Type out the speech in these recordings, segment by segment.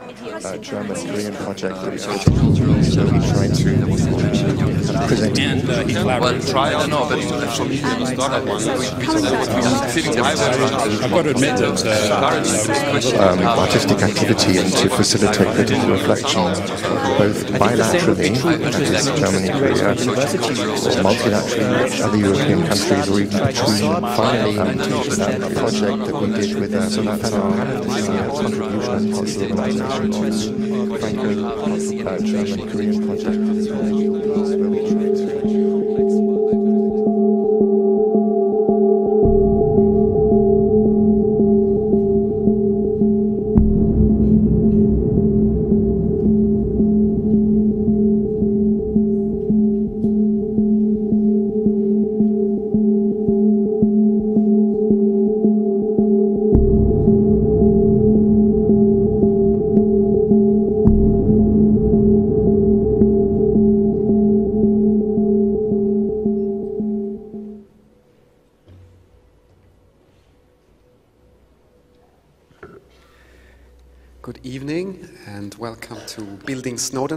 uh, German-Korean project that is so we try to present. And uh, Well, try, I don't know, but for me, the startup one, we, we feeling the highway I've got to admit that uh, um, artistic activity and to facilitate critical reflection, both bilaterally, that is Germany, Korea, or multilaterally with other European countries, or even between finally um, a project that we did with uh, so that's our uh, contribution as policy organisation to Franco-German-Korean project. where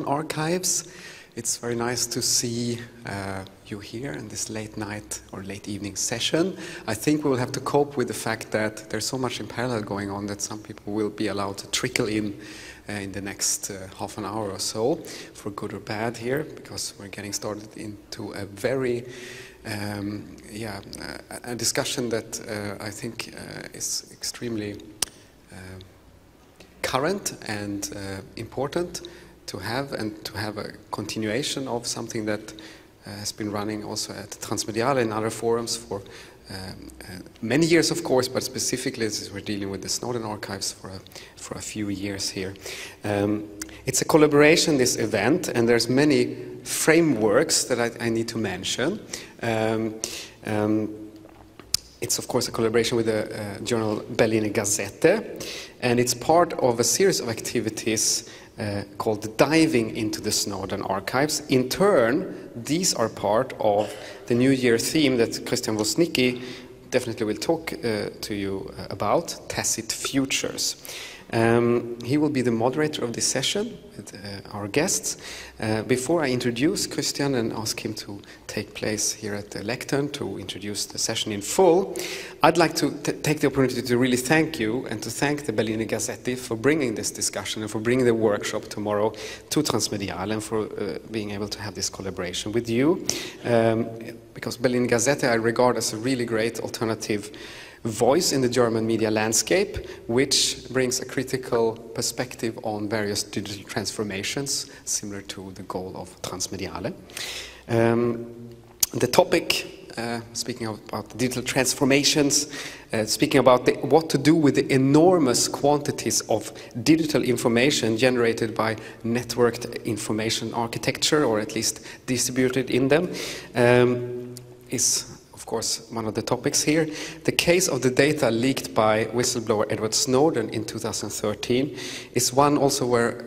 Archives. It's very nice to see uh, you here in this late night or late evening session. I think we will have to cope with the fact that there's so much in parallel going on that some people will be allowed to trickle in uh, in the next uh, half an hour or so, for good or bad here, because we're getting started into a very um, yeah, uh, a discussion that uh, I think uh, is extremely um, current and uh, important to have and to have a continuation of something that uh, has been running also at Transmediale and other forums for um, uh, many years, of course, but specifically as we're dealing with the Snowden archives for a, for a few years here. Um, it's a collaboration, this event, and there's many frameworks that I, I need to mention. Um, um, it's of course a collaboration with the uh, journal Berliner Gazette, and it's part of a series of activities uh, called Diving into the Snowden Archives. In turn, these are part of the New Year theme that Krystian Woznicki definitely will talk uh, to you about, Tacit Futures. Um, he will be the moderator of this session with uh, our guests. Uh, before I introduce Krystian and ask him to take place here at the lectern to introduce the session in full, I'd like to take the opportunity to really thank you and to thank the Berliner Gazette for bringing this discussion and for bringing the workshop tomorrow to Transmediale and for uh, being able to have this collaboration with you. Um, because Berliner Gazette I regard as a really great alternative voice in the German media landscape, which brings a critical perspective on various digital transformations, similar to the goal of Transmediale. Um, the topic, uh, speaking of, about digital transformations, uh, speaking about the, what to do with the enormous quantities of digital information generated by networked information architecture, or at least distributed in them, um, is course, one of the topics here. The case of the data leaked by whistleblower Edward Snowden in 2013 is one also where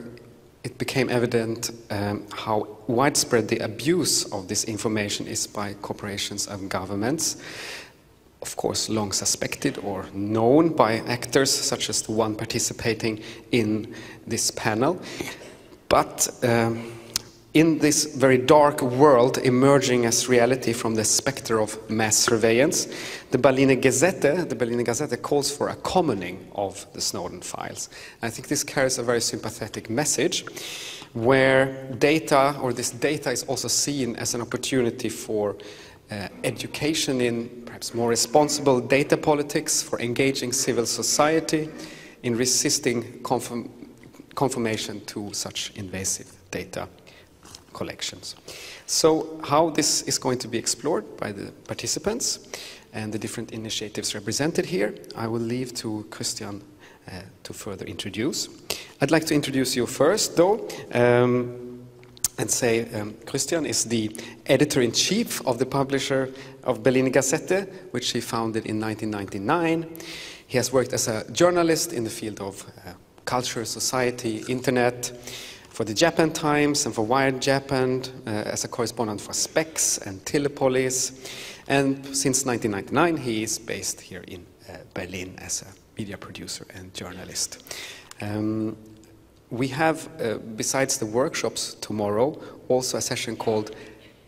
it became evident um, how widespread the abuse of this information is by corporations and governments. Of course, long suspected or known by actors such as the one participating in this panel. But um, in this very dark world emerging as reality from the specter of mass surveillance, the Berliner Gazette, the Berliner Gazette calls for a commoning of the Snowden files. I think this carries a very sympathetic message where data, or this data is also seen as an opportunity for uh, education in perhaps more responsible data politics, for engaging civil society in resisting confirm confirmation to such invasive data collections. So how this is going to be explored by the participants and the different initiatives represented here, I will leave to Krystian uh, to further introduce. I'd like to introduce you first, though, um, and say um, Krystian is the editor-in-chief of the publisher of Berliner Gazette, which he founded in 1999. He has worked as a journalist in the field of uh, culture, society, internet, for the Japan Times and for Wired Japan uh, as a correspondent for Spex and Telepolis. And since 1999, he is based here in uh, Berlin as a media producer and journalist. Um, we have, uh, besides the workshops tomorrow, also a session called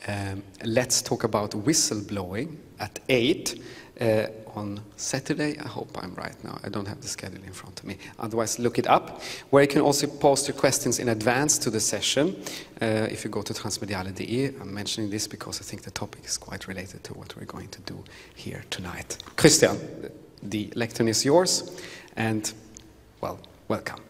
um, Let's Talk About Whistleblowing at 8 uh, on Saturday. I hope I'm right now. I don't have the schedule in front of me. Otherwise, look it up. Where you can also post your questions in advance to the session. Uh, if you go to transmediale.de, I'm mentioning this because I think the topic is quite related to what we're going to do here tonight. Krystian, the lectern is yours, and well, welcome.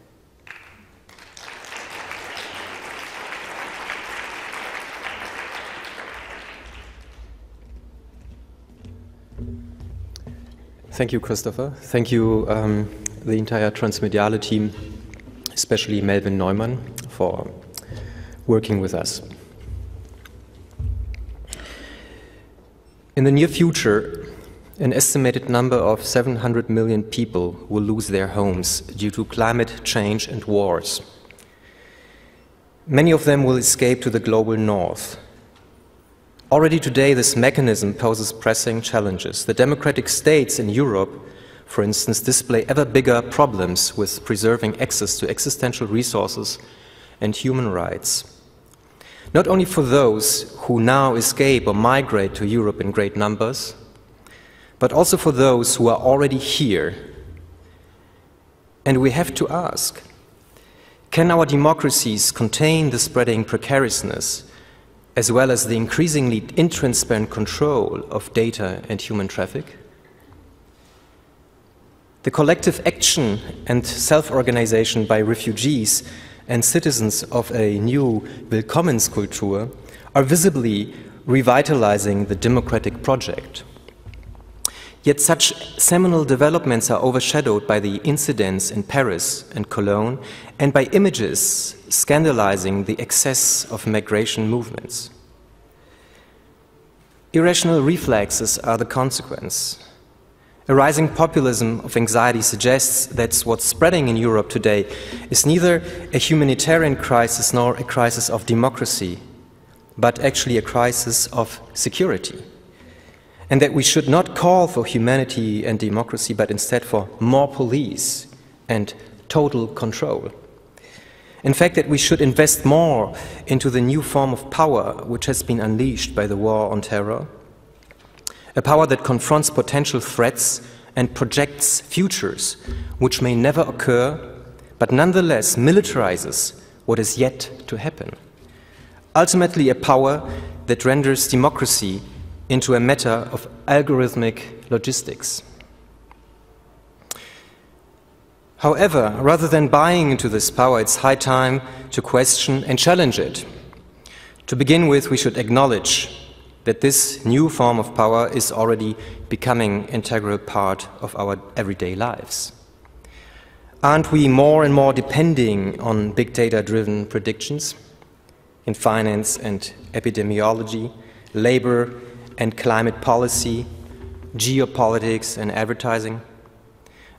Thank you, Kristoffer. Thank you, um, the entire Transmediale team, especially Melvin Neumann, for working with us. In the near future, an estimated number of 700 million people will lose their homes due to climate change and wars. Many of them will escape to the global north Already today, this mechanism poses pressing challenges. The democratic states in Europe, for instance, display ever bigger problems with preserving access to existential resources and human rights. Not only for those who now escape or migrate to Europe in great numbers, but also for those who are already here. And we have to ask can our democracies contain the spreading precariousness as well as the increasingly intransparent control of data and human traffic? The collective action and self organization by refugees and citizens of a new Willkommenskultur are visibly revitalizing the democratic project. Yet such seminal developments are overshadowed by the incidents in Paris and Cologne and by images scandalizing the excess of migration movements. Irrational reflexes are the consequence. A rising populism of anxiety suggests that what's spreading in Europe today is neither a humanitarian crisis nor a crisis of democracy, but actually a crisis of security and that we should not call for humanity and democracy, but instead for more police and total control. In fact, that we should invest more into the new form of power which has been unleashed by the war on terror, a power that confronts potential threats and projects futures which may never occur, but nonetheless militarizes what is yet to happen. Ultimately, a power that renders democracy into a matter of algorithmic logistics. However, rather than buying into this power, it's high time to question and challenge it. To begin with, we should acknowledge that this new form of power is already becoming integral part of our everyday lives. Aren't we more and more depending on big data driven predictions in finance and epidemiology, labor and climate policy, geopolitics and advertising?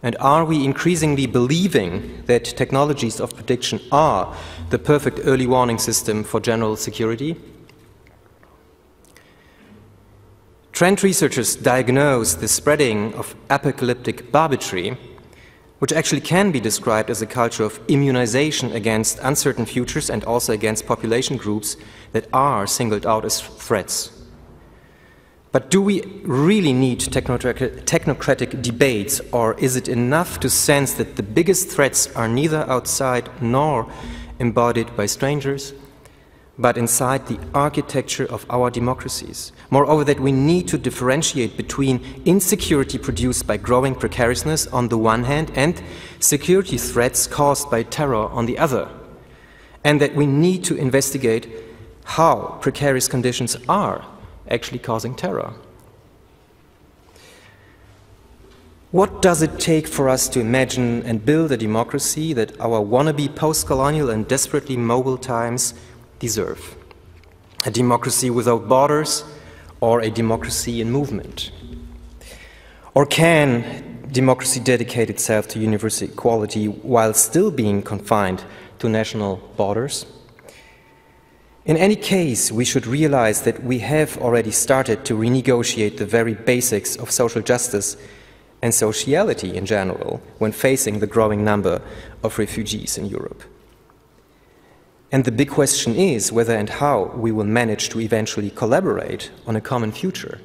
And are we increasingly believing that technologies of prediction are the perfect early warning system for general security? Trend researchers diagnose the spreading of apocalyptic barbitry, which actually can be described as a culture of immunization against uncertain futures and also against population groups that are singled out as threats. But do we really need technocratic, debates, or is it enough to sense that the biggest threats are neither outside nor embodied by strangers, but inside the architecture of our democracies? Moreover, that we need to differentiate between insecurity produced by growing precariousness on the one hand and security threats caused by terror on the other, and that we need to investigate how precarious conditions are actually causing terror. What does it take for us to imagine and build a democracy that our wannabe post colonial and desperately mobile times deserve? A democracy without borders or a democracy in movement? Or can democracy dedicate itself to universal equality while still being confined to national borders? In any case, we should realize that we have already started to renegotiate the very basics of social justice and sociality in general when facing the growing number of refugees in Europe. And the big question is whether and how we will manage to eventually collaborate on a common future.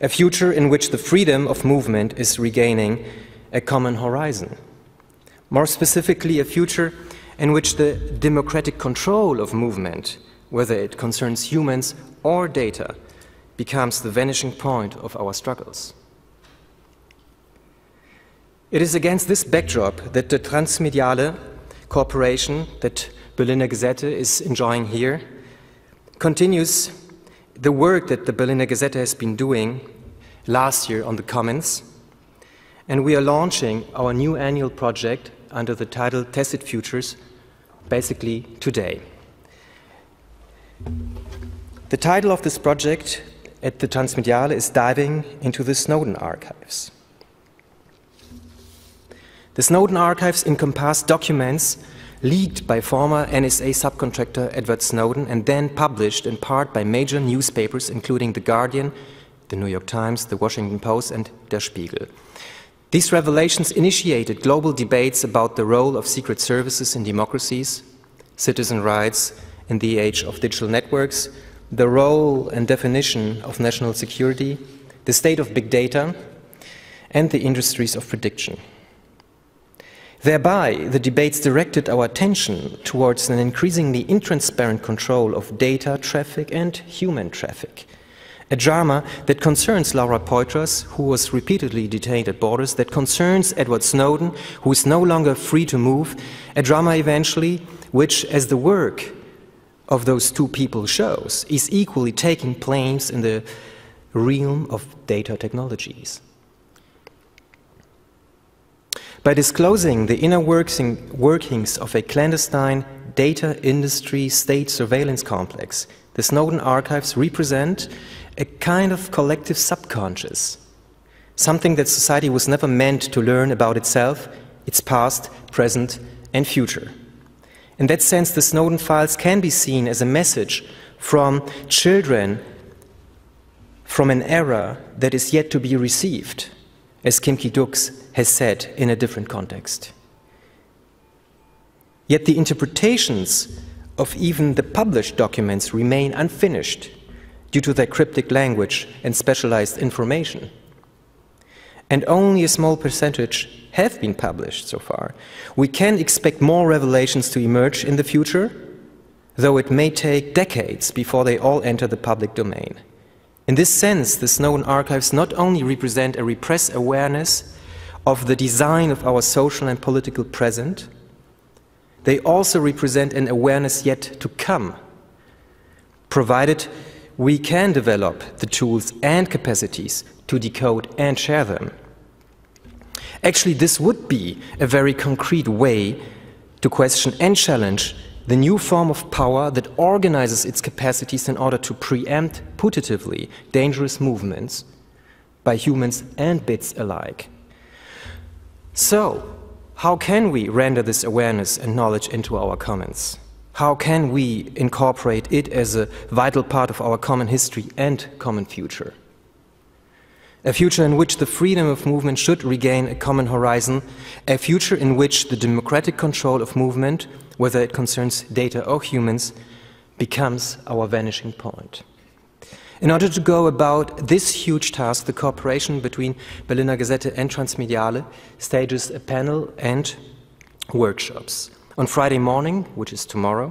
A future in which the freedom of movement is regaining a common horizon. More specifically, a future in which the democratic control of movement, whether it concerns humans or data, becomes the vanishing point of our struggles. It is against this backdrop that the Transmediale cooperation that Berliner Gazette is enjoying here continues the work that the Berliner Gazette has been doing last year on the Commons. And we are launching our new annual project under the title Tacit Futures basically today. The title of this project at the Transmediale is Diving into the Snowden Archives. The Snowden archives encompass documents leaked by former NSA subcontractor Edward Snowden and then published in part by major newspapers including The Guardian, The New York Times, The Washington Post, and Der Spiegel. These revelations initiated global debates about the role of secret services in democracies, citizen rights in the age of digital networks, the role and definition of national security, the state of big data, and the industries of prediction. Thereby, the debates directed our attention towards an increasingly intransparent control of data traffic and human traffic. A drama that concerns Laura Poitras, who was repeatedly detained at borders, that concerns Edward Snowden, who is no longer free to move. A drama eventually, which, as the work of those two people shows, is equally taking place in the realm of data technologies. By disclosing the inner workings of a clandestine data industry state surveillance complex, the Snowden archives represent a kind of collective subconscious, something that society was never meant to learn about itself, its past, present, and future. In that sense, the Snowden files can be seen as a message from children from an era that is yet to be received as Kim Ki-duk has said in a different context. Yet the interpretations of even the published documents remain unfinished due to their cryptic language and specialized information. And only a small percentage have been published so far. We can expect more revelations to emerge in the future, though it may take decades before they all enter the public domain. In this sense, the Snowden archives not only represent a repressed awareness of the design of our social and political present, they also represent an awareness yet to come, provided we can develop the tools and capacities to decode and share them. Actually, this would be a very concrete way to question and challenge the new form of power that organizes its capacities in order to preempt putatively dangerous movements by humans and bits alike. So, how can we render this awareness and knowledge into our commons? How can we incorporate it as a vital part of our common history and common future? A future in which the freedom of movement should regain a common horizon, a future in which the democratic control of movement whether it concerns data or humans, becomes our vanishing point. In order to go about this huge task, the cooperation between Berliner Gazette and Transmediale stages a panel and workshops. On Friday morning, which is tomorrow,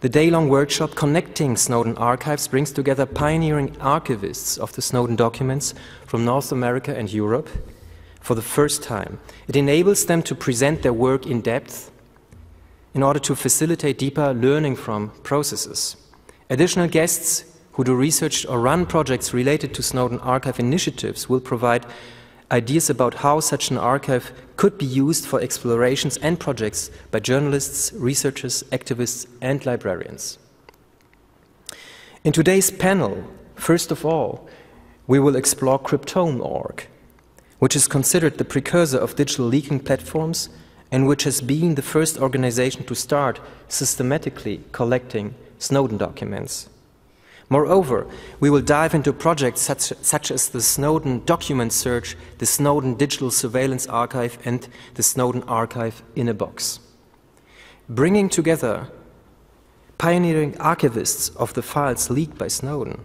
the day-long workshop connecting Snowden archives brings together pioneering archivists of the Snowden documents from North America and Europe for the first time. It enables them to present their work in depth in order to facilitate deeper learning from processes. Additional guests who do research or run projects related to Snowden archive initiatives will provide ideas about how such an archive could be used for explorations and projects by journalists, researchers, activists, and librarians. In today's panel, first of all, we will explore Cryptome.org, which is considered the precursor of digital leaking platforms and which has been the first organization to start systematically collecting Snowden documents. Moreover, we will dive into projects such, such, as the Snowden Document Search, the Snowden Digital Surveillance Archive, and the Snowden Archive in a Box. bringing together pioneering archivists of the files leaked by Snowden.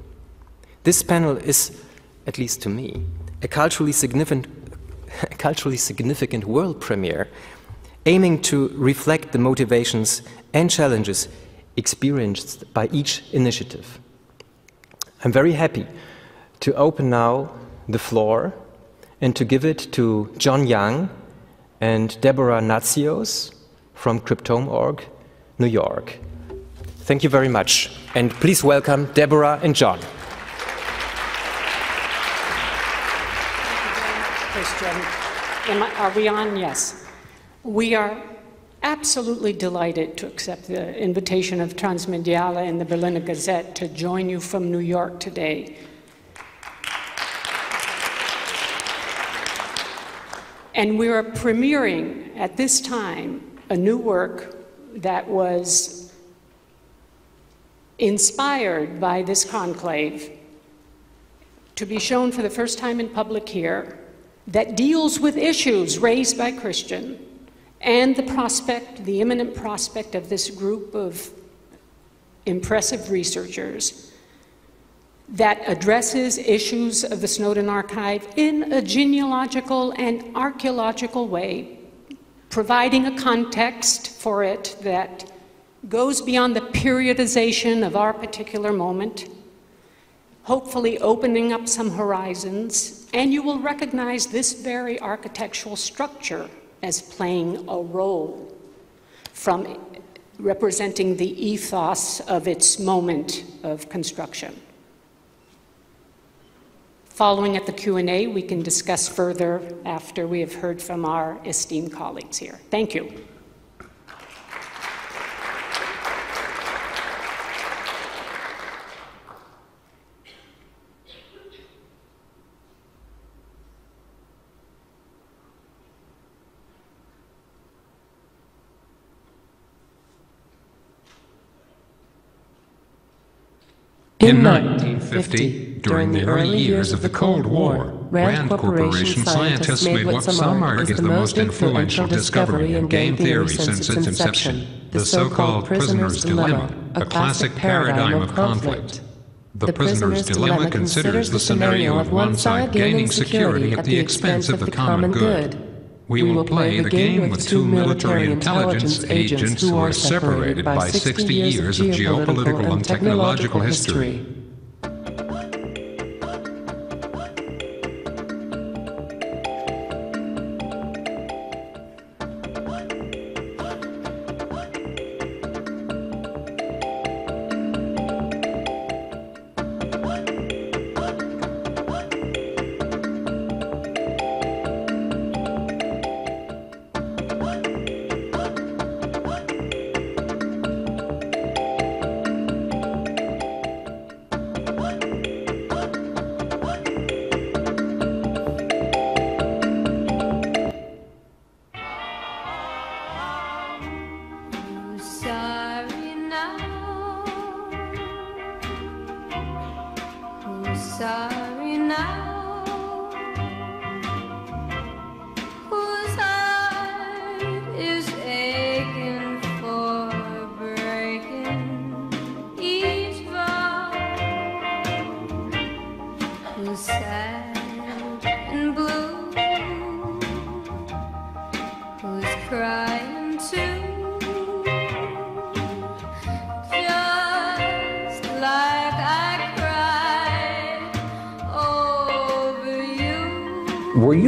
This panel is, at least to me, a culturally significant, a culturally significant world premiere, aiming to reflect the motivations and challenges experienced by each initiative. I'm very happy to open now the floor and to give it to John Young and Deborah Natsios from Cryptome.org, New York. Thank you very much. And please welcome Deborah and John. Krystian. I, are we on? Yes. We are absolutely delighted to accept the invitation of Transmediale and the Berliner Gazette to join you from New York today. And we are premiering at this time a new work that was inspired by this conclave to be shown for the first time in public here that deals with issues raised by Krystian and the prospect, the imminent prospect of this group of impressive researchers that addresses issues of the Snowden Archive in a genealogical and archaeological way, providing a context for it that goes beyond the periodization of our particular moment, hopefully opening up some horizons, and you will recognize this very architectural structure as playing a role from representing the ethos of its moment of construction. Following at the Q&A, we can discuss further after we have heard from our esteemed colleagues here. Thank you. In 1950, during the early years of the Cold War, Rand Corporation scientists made what some argue is the most influential discovery in game theory since its inception, the so-called prisoner's dilemma, a classic paradigm of conflict. The prisoner's dilemma considers the scenario of one side gaining security at the expense of the common good. We will play the game with two military intelligence agents who are separated by 60 years of geopolitical and technological history.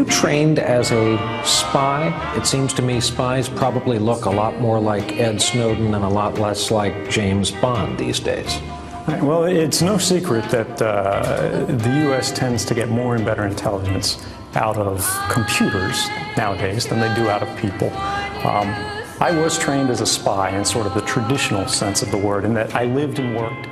Trained as a spy. It seems to me spies probably look a lot more like Ed Snowden and a lot less like James Bond these days. Well, it's no secret that uh, the U.S. tends to get more and better intelligence out of computers nowadays than they do out of people. Um, I was trained as a spy in sort of the traditional sense of the word, in that I lived and worked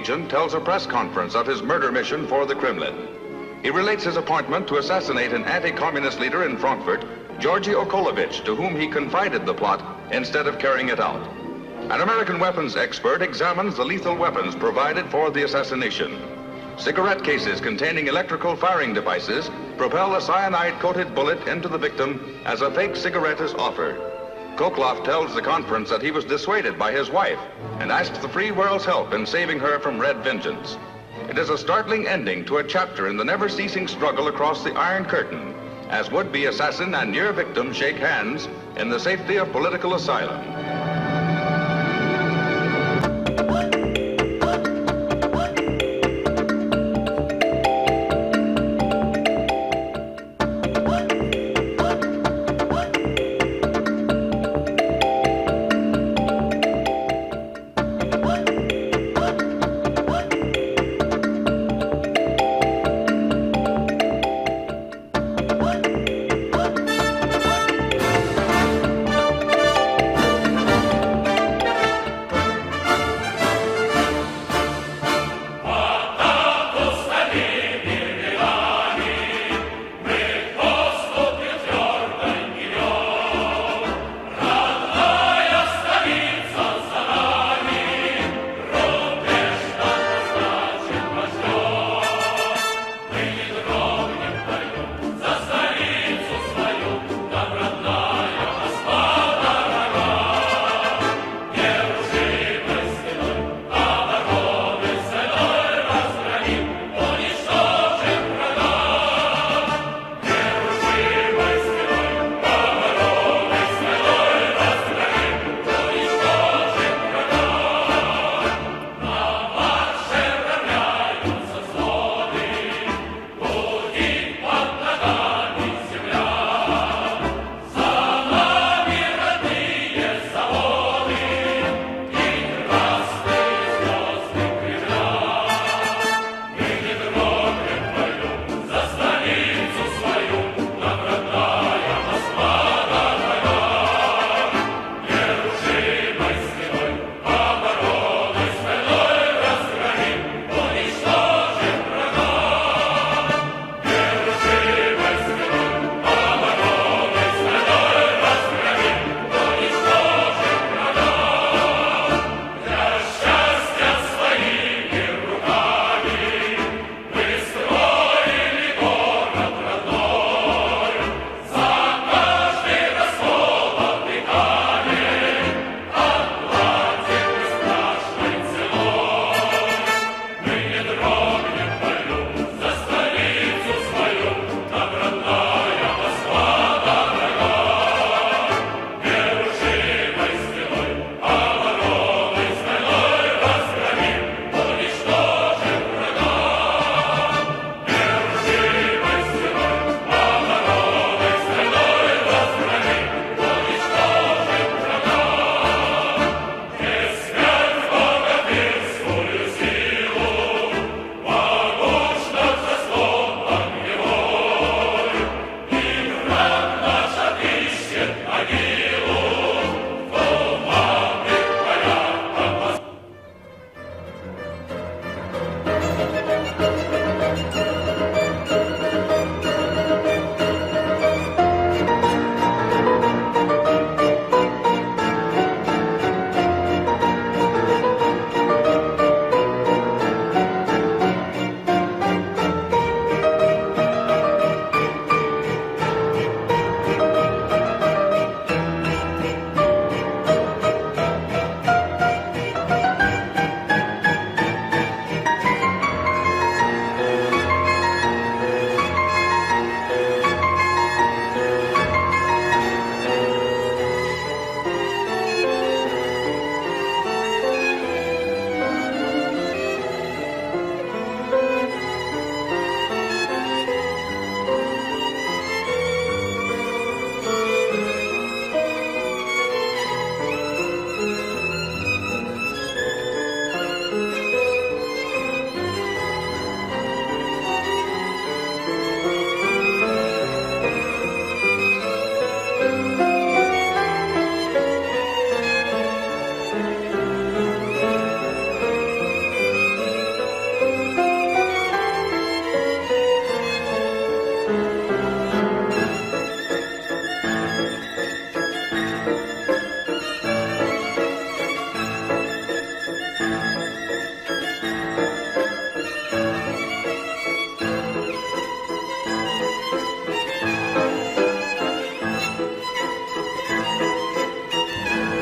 agent, tells a press conference of his murder mission for the Kremlin. He relates his appointment to assassinate an anti-communist leader in Frankfurt, Georgy Okolovich, to whom he confided the plot instead of carrying it out. An American weapons expert examines the lethal weapons provided for the assassination. Cigarette cases containing electrical firing devices propel a cyanide-coated bullet into the victim as a fake cigarette is offered. Khokhlov tells the conference that he was dissuaded by his wife and asked the free world's help in saving her from red vengeance. It is a startling ending to a chapter in the never-ceasing struggle across the Iron Curtain as would-be assassin and near victim shake hands in the safety of political asylum.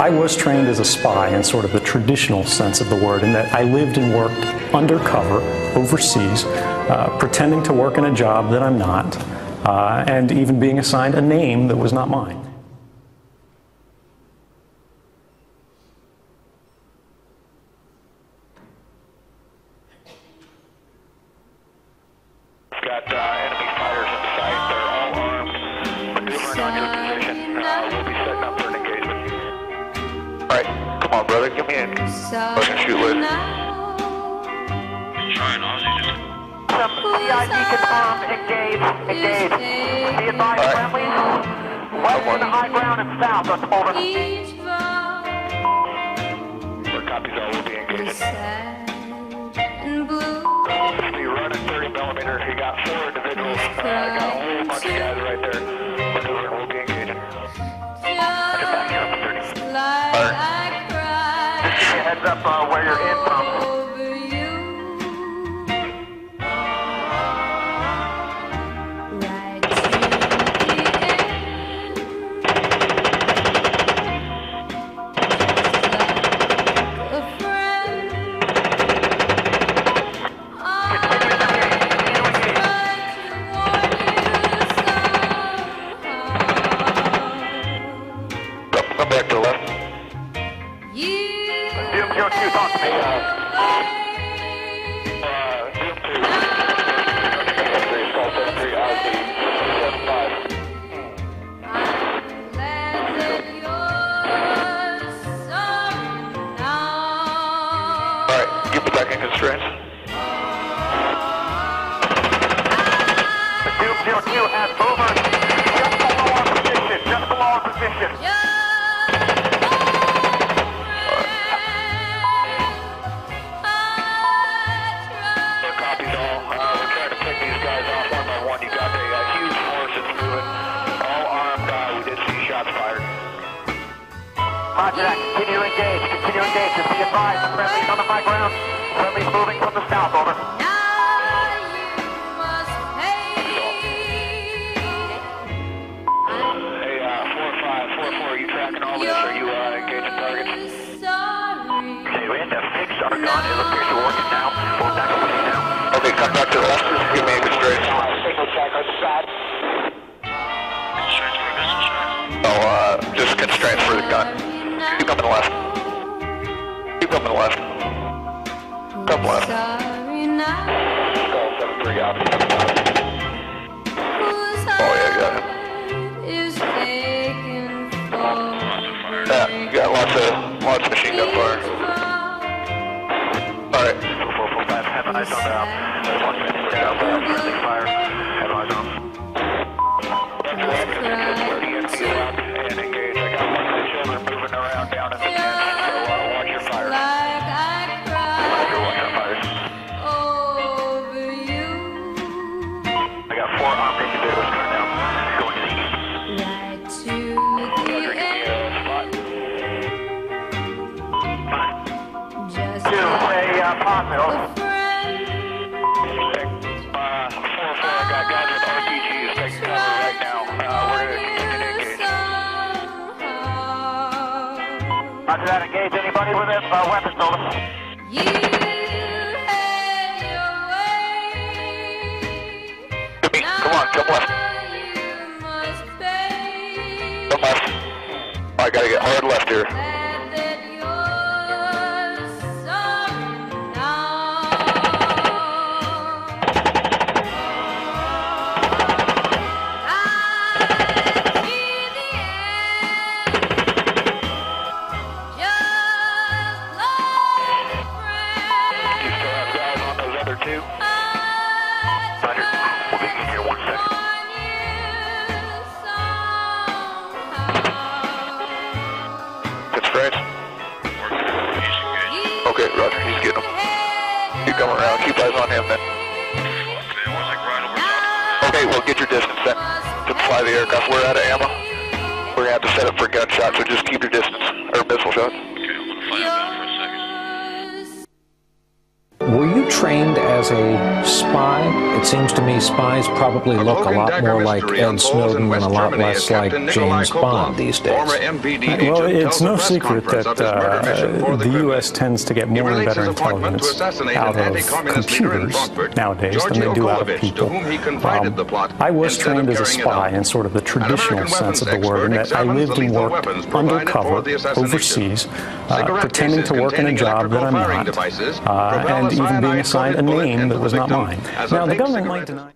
I was trained as a spy in sort of the traditional sense of the word, in that I lived and worked undercover, overseas, uh, pretending to work in a job that I'm not, uh, and even being assigned a name that was not mine. two. Roger. We'll be in here one second. That's Okay, Roger. He's getting him. You come around. Keep eyes on him then. Okay, well get your distance then to fly the aircraft. We're out of ammo. We're going to have to set up for gunshots, so just keep your distance, or missile shots. As a spy. It seems to me spies probably look a lot more like Ed Snowden and a lot less like James Bond these days. Well, it's no secret that uh, the U.S. tends to get more and better intelligence out of computers nowadays than they do out of people. Um, I was trained as a spy in sort of the traditional sense of the word, in that I lived and worked undercover overseas, uh, pretending to work in a job that I'm not, uh, and even being assigned a name that was not mine. Now, the government might deny.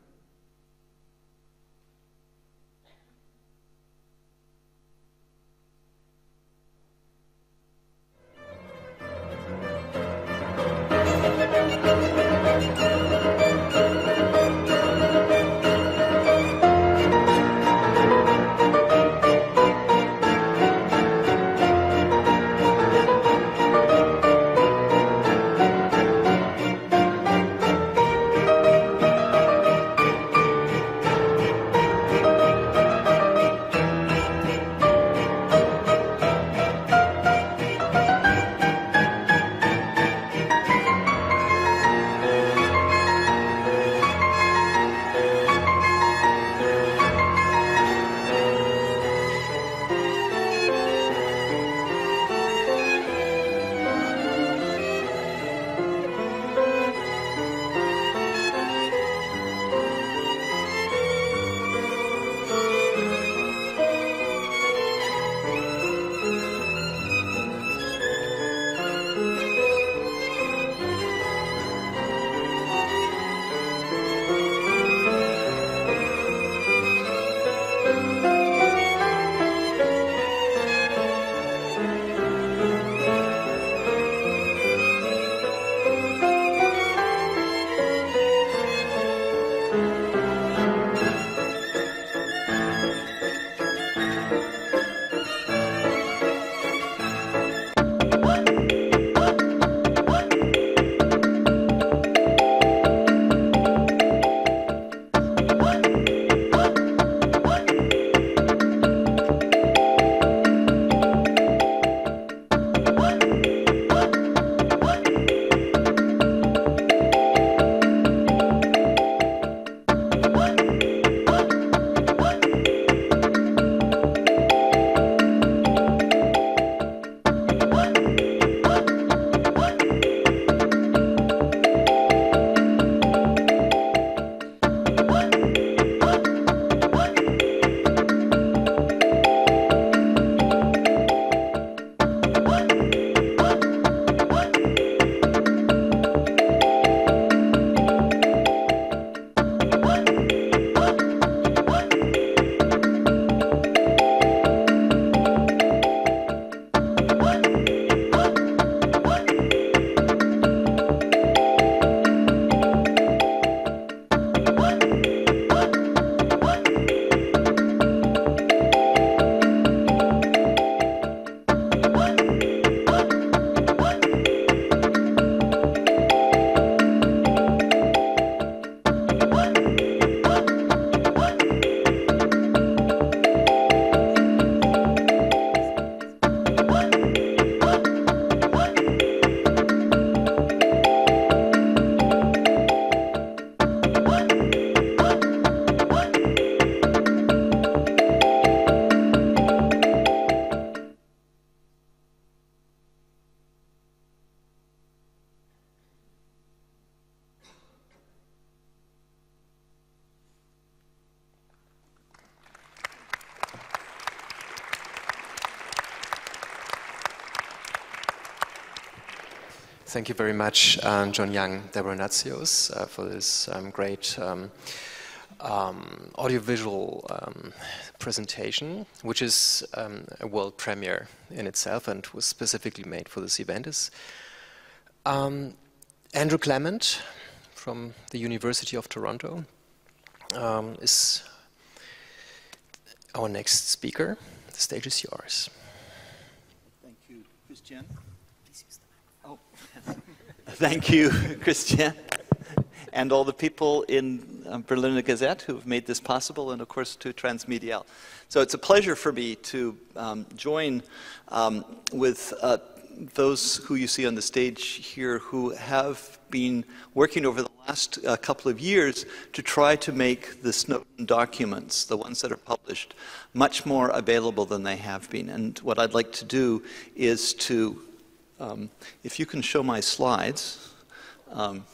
Thank you very much, um, John Young, Deborah Natsios, uh, for this um, great um, um audiovisual um, presentation, which is um, a world premiere in itself and was specifically made for this event. Is Andrew Clement from the University of Toronto is our next speaker. The stage is yours. Thank you, Krystian. Thank you, Krystian, and all the people in um, Berliner Gazette who have made this possible, and of course to Transmediale. So it's a pleasure for me to um, join um, with uh, those who you see on the stage here who have been working over the last uh, couple of years to try to make the Snowden documents, the ones that are published, much more available than they have been. And what I'd like to do is to, um, if you can show my slides. Um,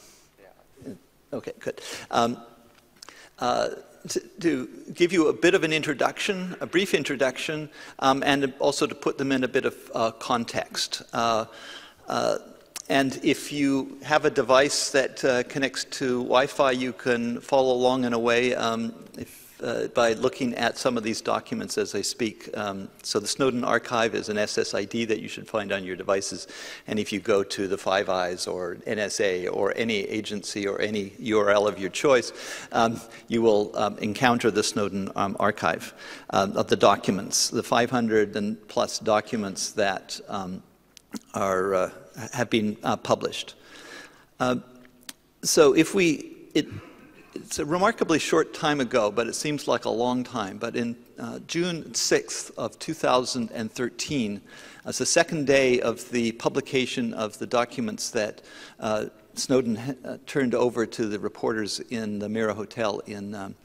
okay, good. Um, uh, to, to, give you a bit of an introduction, a brief introduction, um, and also to put them in a bit of uh, context. Uh, uh, and if you have a device that uh, connects to Wi-Fi, you can follow along in a way. Um, if uh, by looking at some of these documents as I speak. Um, so the Snowden Archive is an SSID that you should find on your devices. And if you go to the Five Eyes or NSA or any agency or any URL of your choice, um, you will um, encounter the Snowden um, Archive um, of the documents, the 500 and plus documents that um, are, uh, have been uh, published. So if we, it, it's a remarkably short time ago, but it seems like a long time. But in uh, June 6th of 2013, as the second day of the publication of the documents that uh, Snowden uh, turned over to the reporters in the Mira Hotel in, um,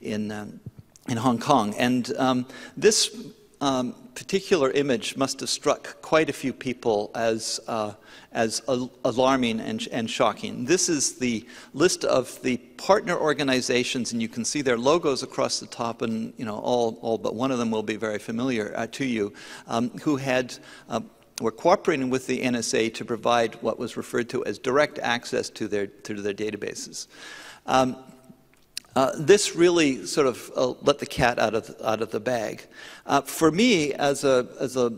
in, um, in Hong Kong. And um, this um, particular image must have struck quite a few people as uh, as al alarming and, and, shocking. This is the list of the partner organizations, and you can see their logos across the top, and you know all, all but one of them will be very familiar uh, to you, um, who had uh, were cooperating with the NSA to provide what was referred to as direct access to their to their databases. Um, uh, this really sort of uh, let the cat out of out of the bag. Uh, for me, as a as a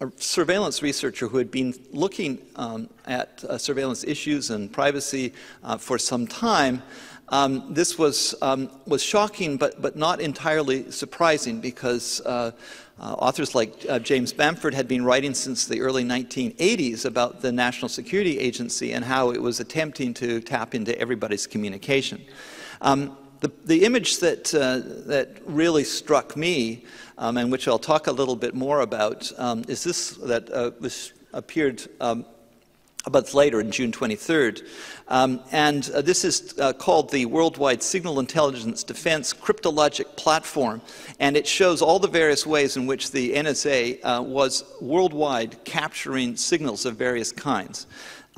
a surveillance researcher who had been looking um, at uh, surveillance issues and privacy uh, for some time, um, this was, um, was shocking but, but not entirely surprising because uh, uh authors like uh, James Bamford had been writing since the early 1980s about the National Security Agency and how it was attempting to tap into everybody's communication. Um, the, the, image that, uh, that really struck me um, and which I'll talk a little bit more about, um, is this that uh, was appeared um, a month later, in June 23rd. Um, and uh, this is uh, called the Worldwide Signal Intelligence Defense Cryptologic Platform. And it shows all the various ways in which the NSA uh, was worldwide capturing signals of various kinds.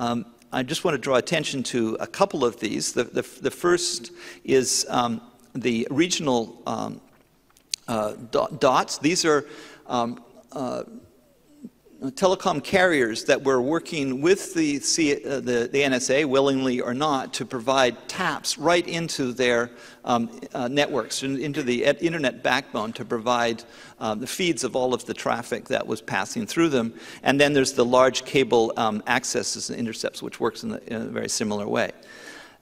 Um, I just want to draw attention to a couple of these. The, the, the first is um, the regional um, uh, dots. These are um, uh, telecom carriers that were working with the, C, uh, the, the, NSA, willingly or not, to provide taps right into their um, uh, networks, into the internet backbone to provide uh, the feeds of all of the traffic that was passing through them. And then there's the large cable um, accesses and intercepts, which works in, the, in a very similar way.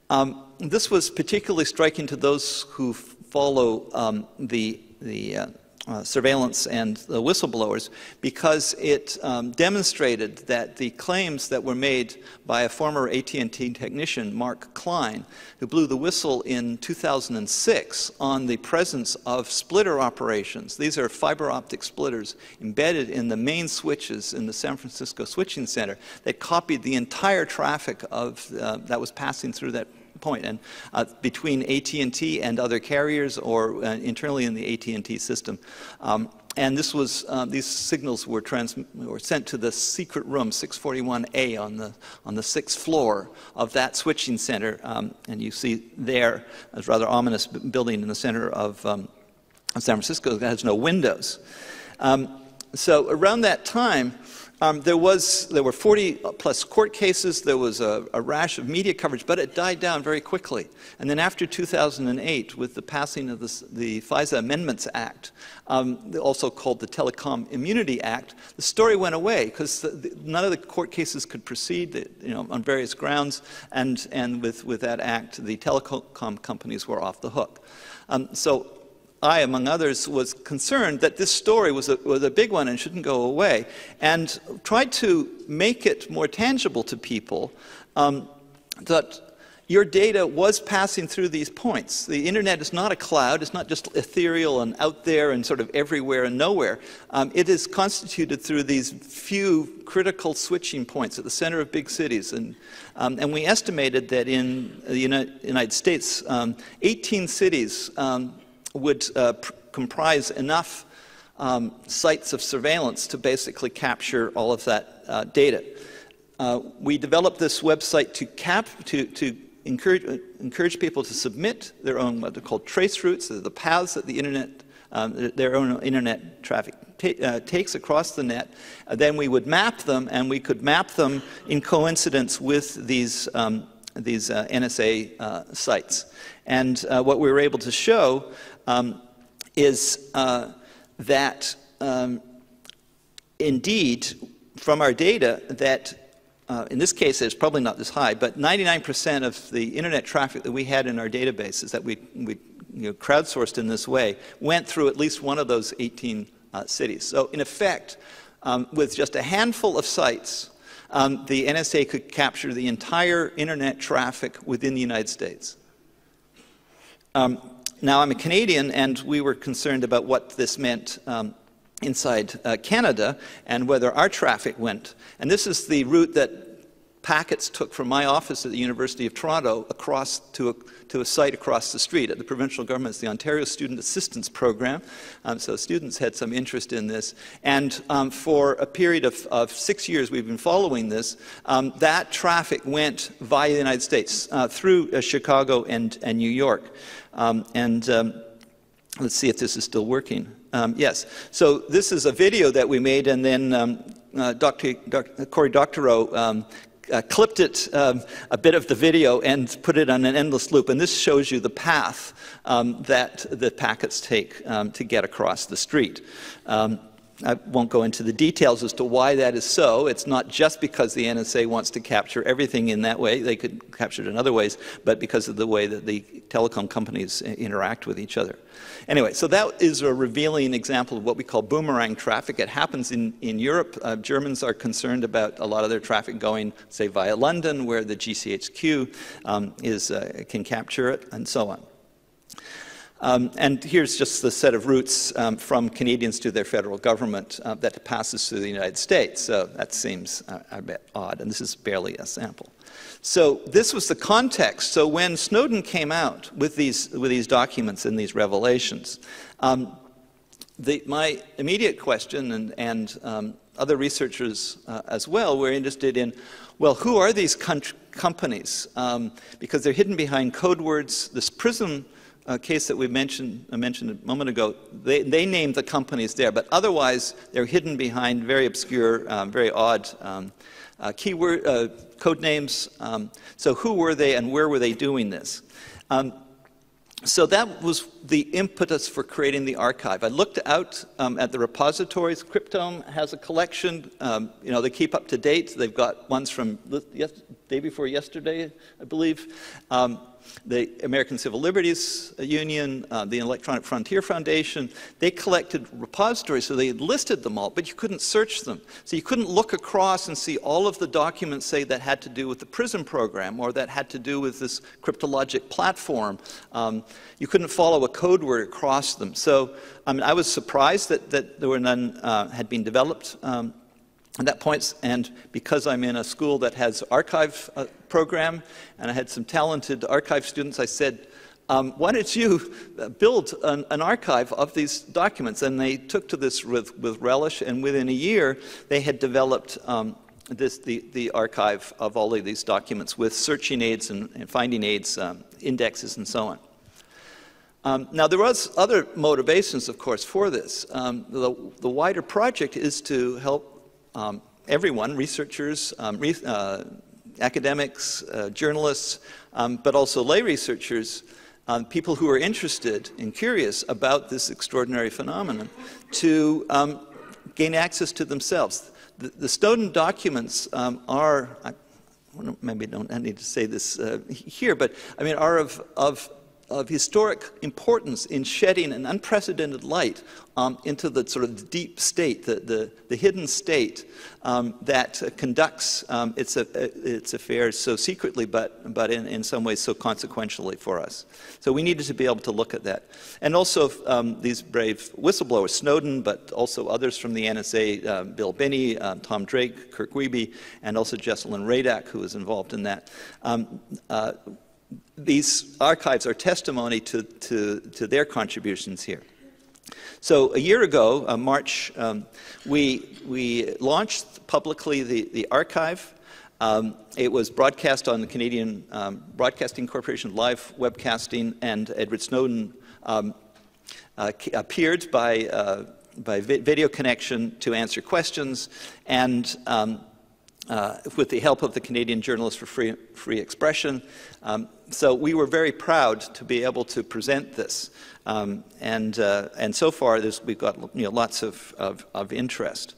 Um, this was particularly striking to those who follow um, the the uh, uh, surveillance and the whistleblowers because it um, demonstrated that the claims that were made by a former AT&T technician, Mark Klein, who blew the whistle in 2006 on the presence of splitter operations. These are fiber optic splitters embedded in the main switches in the San Francisco Switching Center that copied the entire traffic of, uh, that was passing through that point. And uh, between AT&T and other carriers or uh, internally in the AT&T system. Um, and this was, uh, these signals were, were, sent to the secret room, 641A, on the, on the sixth floor of that switching center. Um, and you see there, a rather ominous building in the center of, um, San Francisco that has no windows. Um, so around that time, um, there, was, there were 40 plus court cases, there was a, a, rash of media coverage, but it died down very quickly. And then after 2008, with the passing of this, the FISA Amendments Act, um, also called the Telecom Immunity Act, the story went away because none of the court cases could proceed you know, on various grounds, and, and with, with that act, the telecom companies were off the hook. Um, so I, among others, was concerned that this story was a, was a big one and shouldn't go away, and tried to make it more tangible to people um, that your data was passing through these points. The internet is not a cloud, it's not just ethereal and out there and sort of everywhere and nowhere. Um, it is constituted through these few critical switching points at the center of big cities. And, um, and we estimated that in the United States, um, 18 cities um, would uh, comprise enough um, sites of surveillance to basically capture all of that uh, data. Uh, we developed this website to, cap, to, to encourage, uh, encourage people to submit their own what are called trace routes, the paths that the internet, um, their own internet traffic uh, takes across the net. Uh, then we would map them, and we could map them in coincidence with these, um, these uh, NSA uh, sites. And uh, what we were able to show um, is that um, indeed, from our data, that uh, in this case, it's probably not this high, but 99% of the internet traffic that we had in our databases that we, we you know, crowdsourced in this way went through at least one of those 18 uh, cities. So, in effect, um, with just a handful of sites, um, the NSA could capture the entire internet traffic within the United States. Um, now, I'm a Canadian, and we were concerned about what this meant um, inside uh, Canada and whether our traffic went. And this is the route that packets took from my office at the University of Toronto across to a, to a site across the street at the provincial government's the Ontario Student Assistance Program. Um, so students had some interest in this. And um, for a period of, of, six years, we've been following this. Um, that traffic went via the United States uh, through uh, Chicago and, and New York. Um, and um, let's see if this is still working. Um, yes. So this is a video that we made, and then um, uh, Dr. Dr. Cory Doctorow um, uh, clipped it, um, a bit of the video, and put it on an endless loop. And this shows you the path um, that the packets take um, to get across the street. I won't go into the details as to why that is so. It's not just because the NSA wants to capture everything in that way. They could capture it in other ways, but because of the way that the telecom companies interact with each other. Anyway, so that is a revealing example of what we call boomerang traffic. It happens in, in Europe. Uh, Germans are concerned about a lot of their traffic going, say, via London, where the GCHQ um, is, uh, can capture it, and so on. Um, and here's just the set of routes um, from Canadians to their federal government uh, that passes through the United States. So that seems uh, a bit odd, and this is barely a sample. So this was the context. So when Snowden came out with these, with these documents and these revelations, um, the, my immediate question, and, and um, other researchers uh, as well, were interested in, well, who are these companies? Um, because they're hidden behind code words. This PRISM uh, case that we mentioned, I mentioned a moment ago, they, they named the companies there, but otherwise they're hidden behind very obscure, um, very odd um, uh, keyword uh, code names. Um, so who were they and where were they doing this? Um, so that was the impetus for creating the archive. I looked out um, at the repositories. Cryptome has a collection. Um, you know, they keep up to date. They've got ones from the day before yesterday, I believe. The American Civil Liberties Union, uh, the Electronic Frontier Foundation, they collected repositories, so they had listed them all, but you couldn't search them. So you couldn't look across and see all of the documents, say, that had to do with the PRISM program or that had to do with this cryptologic platform. Um, you couldn't follow a code word across them. So I, mean, I was surprised that, that there were none uh, had been developed. Um, at that point, and because I'm in a school that has archive uh, program, and I had some talented archive students, I said, um, why don't you uh, build an, an, archive of these documents? And they took to this with, with relish, and within a year, they had developed um, this, the, the archive of all of these documents with searching aids and, and finding aids, um, indexes, and so on. Um, now, there was other motivations, of course, for this. Um, the, the wider project is to help um, everyone, researchers, um, re uh, academics, uh, journalists, um, but also lay researchers, um, people who are interested and curious about this extraordinary phenomenon, to um, gain access to themselves. The, the Snowden documents um, are, I, maybe don't I need to say this uh, here, but I mean, are of, of of historic importance in shedding an unprecedented light um, into the sort of deep state, the, the, the hidden state um, that conducts um, its, uh, its affairs so secretly, but, but in, in some ways so consequentially for us. So we needed to be able to look at that. And also um, these brave whistleblowers, Snowden, but also others from the NSA, uh, Bill Binney, uh, Tom Drake, Kirk Wiebe, and also Jesselyn Radack, who was involved in that. Um, uh, these archives are testimony to, to, to their contributions here. So a year ago, uh, March, um, we, we launched publicly the, the archive. Um, it was broadcast on the Canadian um, Broadcasting Corporation live webcasting, and Edward Snowden um, uh, appeared by, uh, by vi video connection to answer questions, and um, uh, with the help of the Canadian Journalists for Free, Free Expression. So we were very proud to be able to present this. Um, and, uh, and so far, we've got you know, lots of, of, of interest.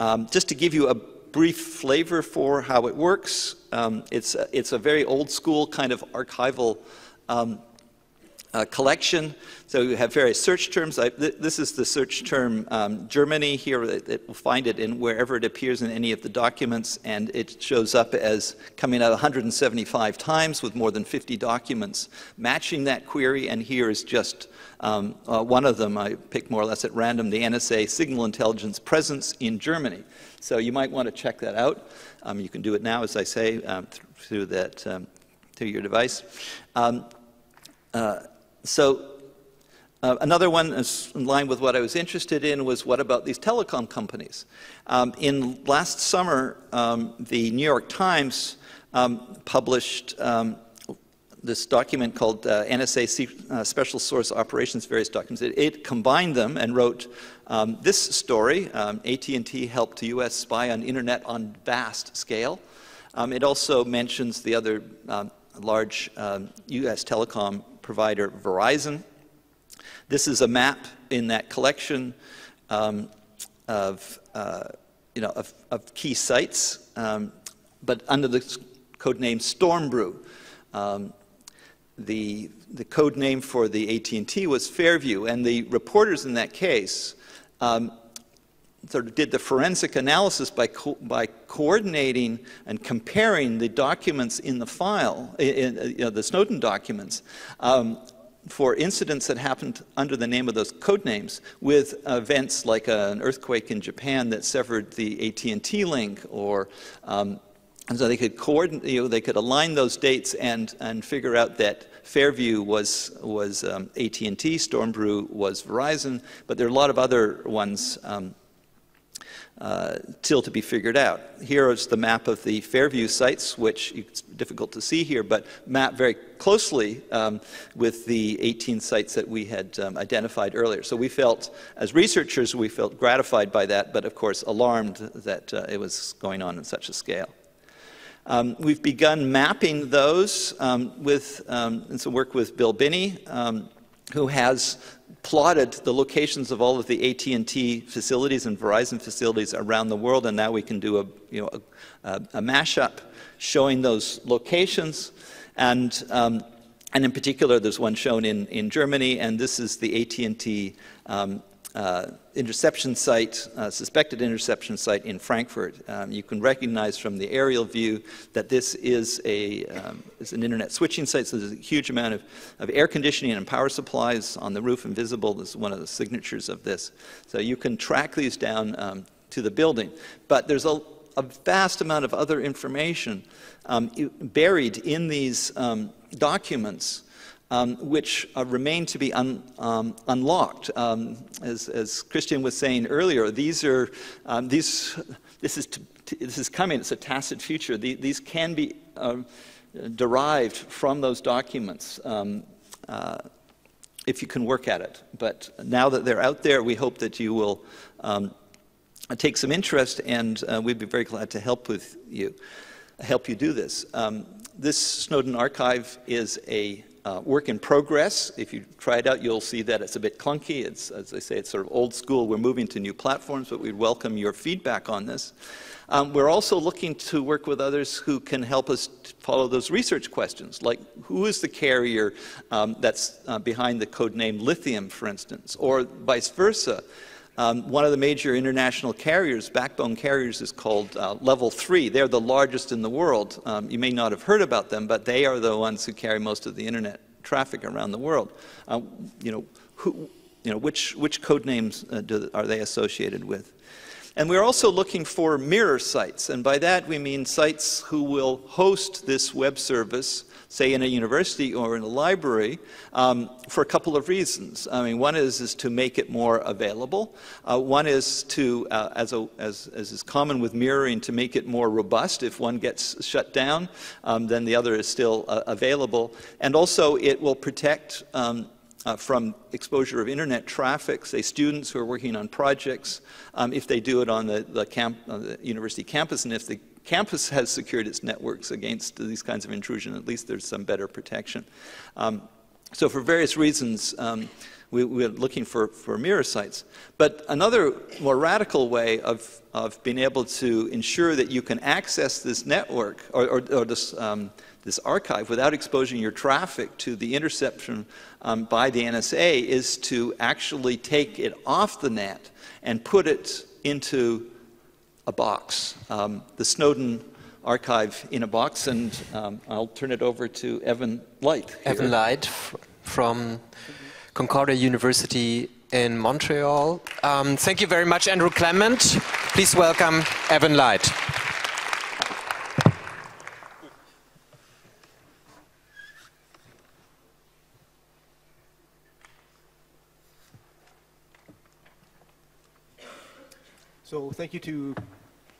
Um, just to give you a brief flavor for how it works, um, it's, a, it's a very old school kind of archival um, uh, collection. So you have various search terms. I, th this is the search term um, Germany here. It, it, will find it in wherever it appears in any of the documents, and it shows up as coming out 175 times with more than 50 documents matching that query. And here is just um, uh, one of them. I picked more or less at random: the NSA signal intelligence presence in Germany. So you might want to check that out. Um, you can do it now, as I say, um, th through that um, through your device. Um, uh, so uh, another one in line with what I was interested in was what about these telecom companies? Um, in last summer, um, the New York Times um, published um, this document called uh, NSA uh, Special Source Operations Various Documents. It, it combined them and wrote um, this story, um, AT&T helped the U.S. spy on internet on vast scale. it also mentions the other large U.S. telecom provider Verizon. This is a map in that collection um, of, uh, you know, of, of, key sites, um, but under the code name Stormbrew. Um, the, the code name for the AT&T was Fairview, and the reporters in that case um, sort of did the forensic analysis by, co by coordinating and comparing the documents in the file, in, in you know, the Snowden documents, um, for incidents that happened under the name of those code names with events like an earthquake in Japan that severed the AT&T link or um, and so they could coordinate, you know, they could align those dates and, and figure out that Fairview was, was um, AT&T, Stormbrew was Verizon, but there are a lot of other ones um, uh, still to be figured out. Here is the map of the Fairview sites, which it's difficult to see here, but map very closely um, with the 18 sites that we had um, identified earlier. So we felt, as researchers, we felt gratified by that, but of course alarmed that uh, it was going on in such a scale. Um, we've begun mapping those um, with um, some work with Bill Binney, um, who has plotted the locations of all of the AT&T facilities and Verizon facilities around the world, and now we can do a, you know, a, a mashup showing those locations. And, um, and in particular, there's one shown in, in Germany, and this is the AT&T um, uh, interception site, uh, suspected interception site in Frankfurt. Um, you can recognize from the aerial view that this is, a, um, is an internet switching site, so there's a huge amount of, of air conditioning and power supplies on the roof and visible. This is one of the signatures of this. So you can track these down um, to the building. But there's a, a, vast amount of other information um, buried in these um, documents um, which uh, remain to be un, um, unlocked. Um, as, as, Krystian was saying earlier, these are, um, these, this, is this is coming, it's a tacit future. The, these can be uh, derived from those documents um, uh, if you can work at it. But now that they're out there, we hope that you will take some interest, and uh, we'd be very glad to help with you, help you do this. this Snowden archive is a uh, work in progress. If you try it out, you'll see that it's a bit clunky. It's, as I say, it's sort of old school. We're moving to new platforms, but we'd welcome your feedback on this. Um, we're also looking to work with others who can help us follow those research questions, like who is the carrier um, that's uh, behind the code name lithium, for instance, or vice versa. Um, one of the major international carriers, backbone carriers, is called uh, Level 3. They're the largest in the world. Um, you may not have heard about them, but they are the ones who carry most of the internet traffic around the world. Uh, you know, who, you know, which, which code names uh, do, are they associated with? And we're also looking for mirror sites, and by that we mean sites who will host this web service, say in a university or in a library, um, for a couple of reasons. I mean, one is, is to make it more available. Uh, one is to, uh, as, a, as, as, is common with mirroring, to make it more robust. If one gets shut down, um, then the other is still uh, available. And also, it will protect um, uh, from exposure of internet traffic, say students who are working on projects, um, if they do it on the, the, camp, on the university campus, and if the campus has secured its networks against these kinds of intrusion, at least there's some better protection. Um, so for various reasons, um, we, are looking for, for mirror sites. But another more radical way of, of being able to ensure that you can access this network or, or, or this, um, this archive without exposing your traffic to the interception um, by the NSA is to actually take it off the net and put it into a box. Um, the Snowden archive in a box, and um, I'll turn it over to Evan Light. Here. Evan Light from Concordia University in Montreal. Um, thank you very much, Andrew Clement. Please welcome Evan Light. So thank you to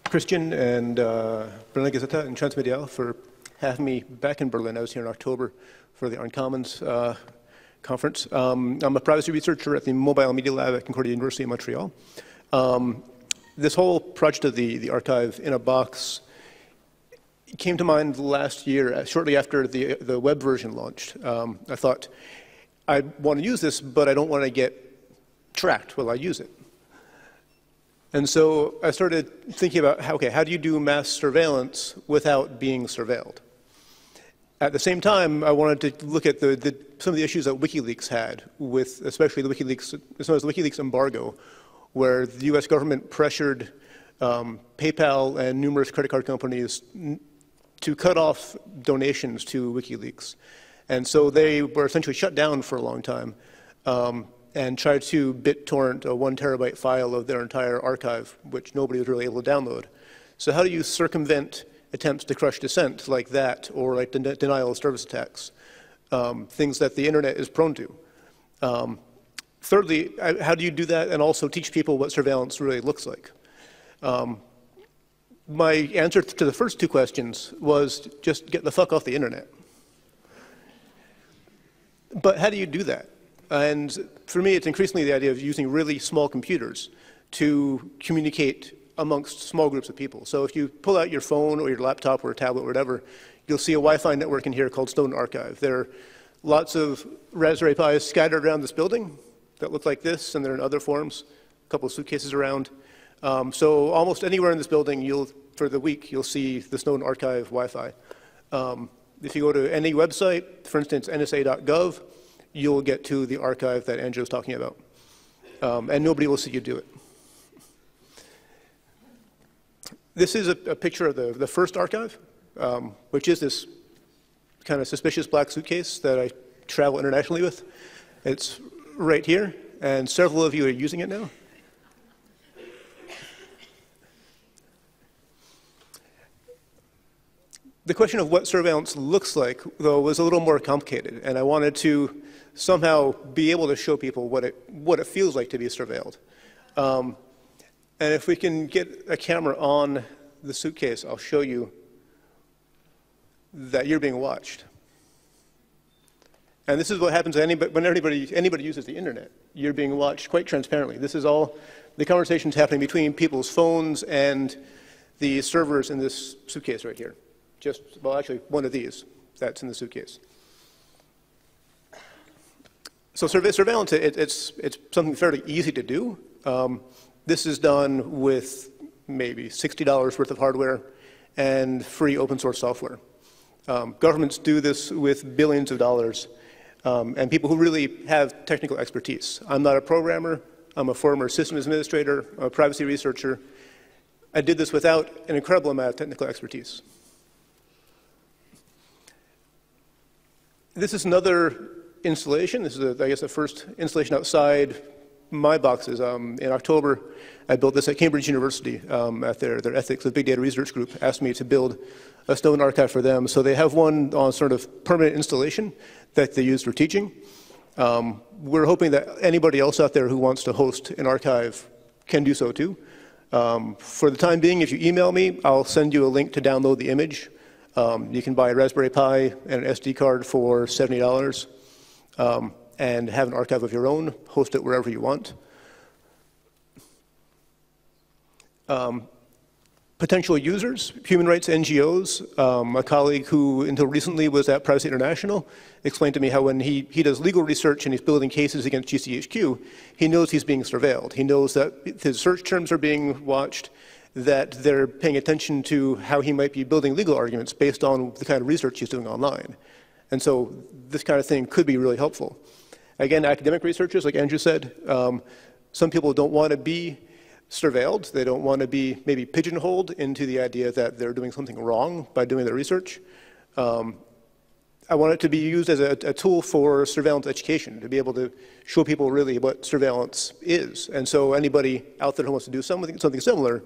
Krystian and uh, Berliner Gazette and Transmediale for having me back in Berlin. I was here in October for the Uncommons uh, conference. Um, I'm a privacy researcher at the Mobile Media Lab at Concordia University in Montreal. Um, this whole project of the, the archive in a box came to mind last year, uh, shortly after the, the web version launched. Um, I thought, I want to use this, but I don't want to get tracked while I use it. And so I started thinking about, how, okay, how do you do mass surveillance without being surveilled? At the same time, I wanted to look at the, the, some of the issues that WikiLeaks had, with especially the WikiLeaks, as known as WikiLeaks embargo, where the U.S. government pressured um, PayPal and numerous credit card companies to cut off donations to WikiLeaks. And so they were essentially shut down for a long time. Um, and tried to BitTorrent a one terabyte file of their entire archive, which nobody was really able to download. So how do you circumvent attempts to crush dissent like that, or like den denial of service attacks, um, things that the internet is prone to? Um, thirdly, how do you do that and also teach people what surveillance really looks like? Um, my answer to the first two questions was just get the fuck off the internet. But how do you do that? And for me, it's increasingly the idea of using really small computers to communicate amongst small groups of people. So if you pull out your phone or your laptop or a tablet or whatever, you'll see a Wi-Fi network in here called Snowden Archive. There are lots of Raspberry Pis scattered around this building that look like this, and they're in other forms, a couple of suitcases around. Um, so almost anywhere in this building, you'll, for the week, you'll see the Snowden Archive Wi-Fi. Um, if you go to any website, for instance, nsa.gov, you'll get to the archive that Andrew was talking about. Um, and nobody will see you do it. This is a, a picture of the, the first archive, um, which is this kind of suspicious black suitcase that I travel internationally with. It's right here, and several of you are using it now. The question of what surveillance looks like, though, was a little more complicated, and I wanted to somehow be able to show people what it, what it feels like to be surveilled. Um, and if we can get a camera on the suitcase, I'll show you that you're being watched. And this is what happens anybody, when anybody, anybody uses the internet. You're being watched quite transparently. This is all the conversations happening between people's phones and the servers in this suitcase right here. Just, well, actually, one of these that's in the suitcase. So surveillance, it, it's, it's something fairly easy to do. Um, this is done with maybe $60 worth of hardware and free open source software. Um, governments do this with billions of dollars um, and people who really have technical expertise. I'm not a programmer. I'm a former systems administrator, a privacy researcher. I did this without an incredible amount of technical expertise. This is another installation. This is, a, I guess, the first installation outside my boxes. Um, in October, I built this at Cambridge University um, at their, their ethics, the big data research group, asked me to build a Snowden archive for them. So they have one on sort of permanent installation that they use for teaching. Um, we're hoping that anybody else out there who wants to host an archive can do so too. Um, for the time being, if you email me, I'll send you a link to download the image. Um, you can buy a Raspberry Pi and an SD card for $70 um, and have an archive of your own, host it wherever you want. Um, potential users, human rights NGOs. Um, a colleague who until recently was at Privacy International explained to me how when he, he does legal research and he's building cases against GCHQ, he knows he's being surveilled. He knows that his search terms are being watched, that they're paying attention to how he might be building legal arguments based on the kind of research he's doing online. And so this kind of thing could be really helpful. Again, academic researchers, like Andrew said, um, some people don't want to be surveilled. They don't want to be maybe pigeonholed into the idea that they're doing something wrong by doing their research. Um, I want it to be used as a, a, tool for surveillance education, to be able to show people really what surveillance is. And so anybody out there who wants to do something, something similar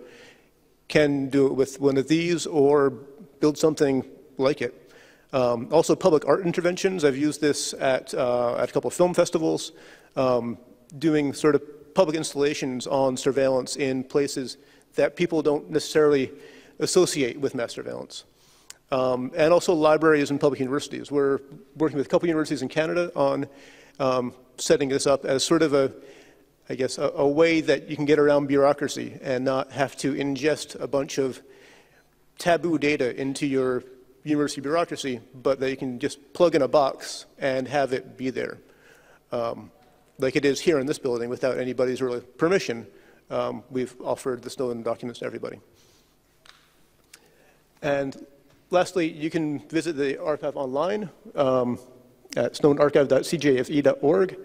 can do it with one of these or build something like it. Um, also, public art interventions. I've used this at, uh, at a couple of film festivals, um, doing sort of public installations on surveillance in places that people don't necessarily associate with mass surveillance. Um, and also libraries and public universities. We're working with a couple universities in Canada on um, setting this up as sort of a, I guess, a, a, way that you can get around bureaucracy and not have to ingest a bunch of taboo data into your university bureaucracy, but that you can just plug in a box and have it be there. Um, like it is here in this building without anybody's really permission, um, we've offered the Snowden documents to everybody. And lastly, you can visit the archive online um, at snowdenarchive.cjfe.org.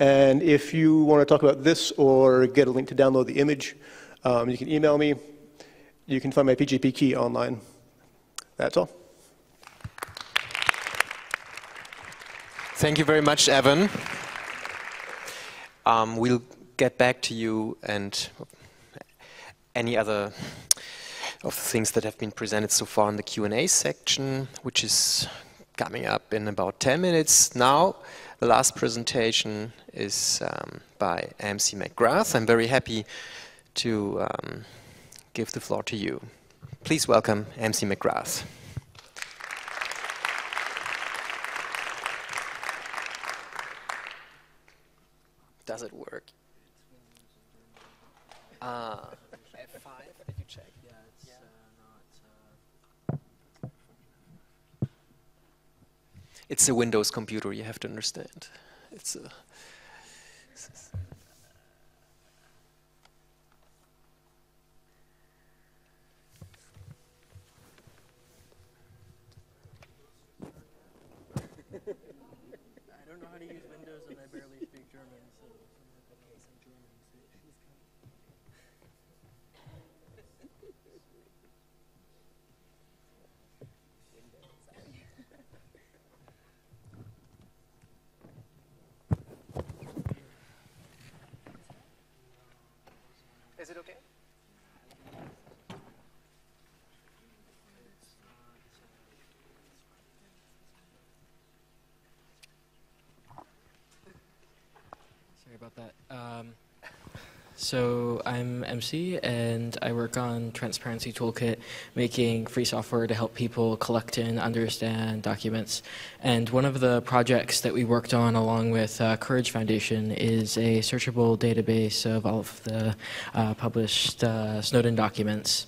And if you want to talk about this or get a link to download the image, um, you can email me. You can find my PGP key online. That's all. Thank you very much, Evan. Um, we'll get back to you and any other of the things that have been presented so far in the Q&A section, which is coming up in about 10 minutes now. The last presentation is um, by MC McGrath. I'm very happy to um, give the floor to you. Please welcome MC McGrath. Does it work? Ah, F5, did you check? Yeah, it's yeah. Uh, not. Uh... It's a Windows computer, you have to understand. It's a. Is about that. Um, so I'm MC and I work on Transparency Toolkit, making free software to help people collect and understand documents. And one of the projects that we worked on along with uh, Courage Foundation is a searchable database of all of the uh, published uh, Snowden documents.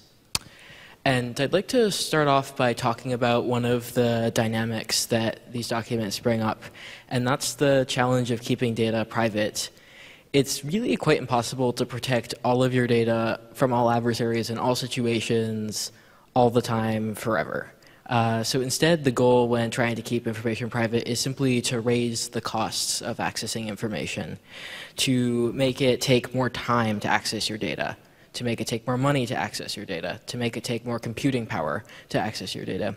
And I'd like to start off by talking about one of the dynamics that these documents bring up, and that's the challenge of keeping data private. It's really quite impossible to protect all of your data from all adversaries in all situations, all the time, forever. Uh, so instead, the goal when trying to keep information private is simply to raise the costs of accessing information, to make it take more time to access your data to make it take more money to access your data, to make it take more computing power to access your data.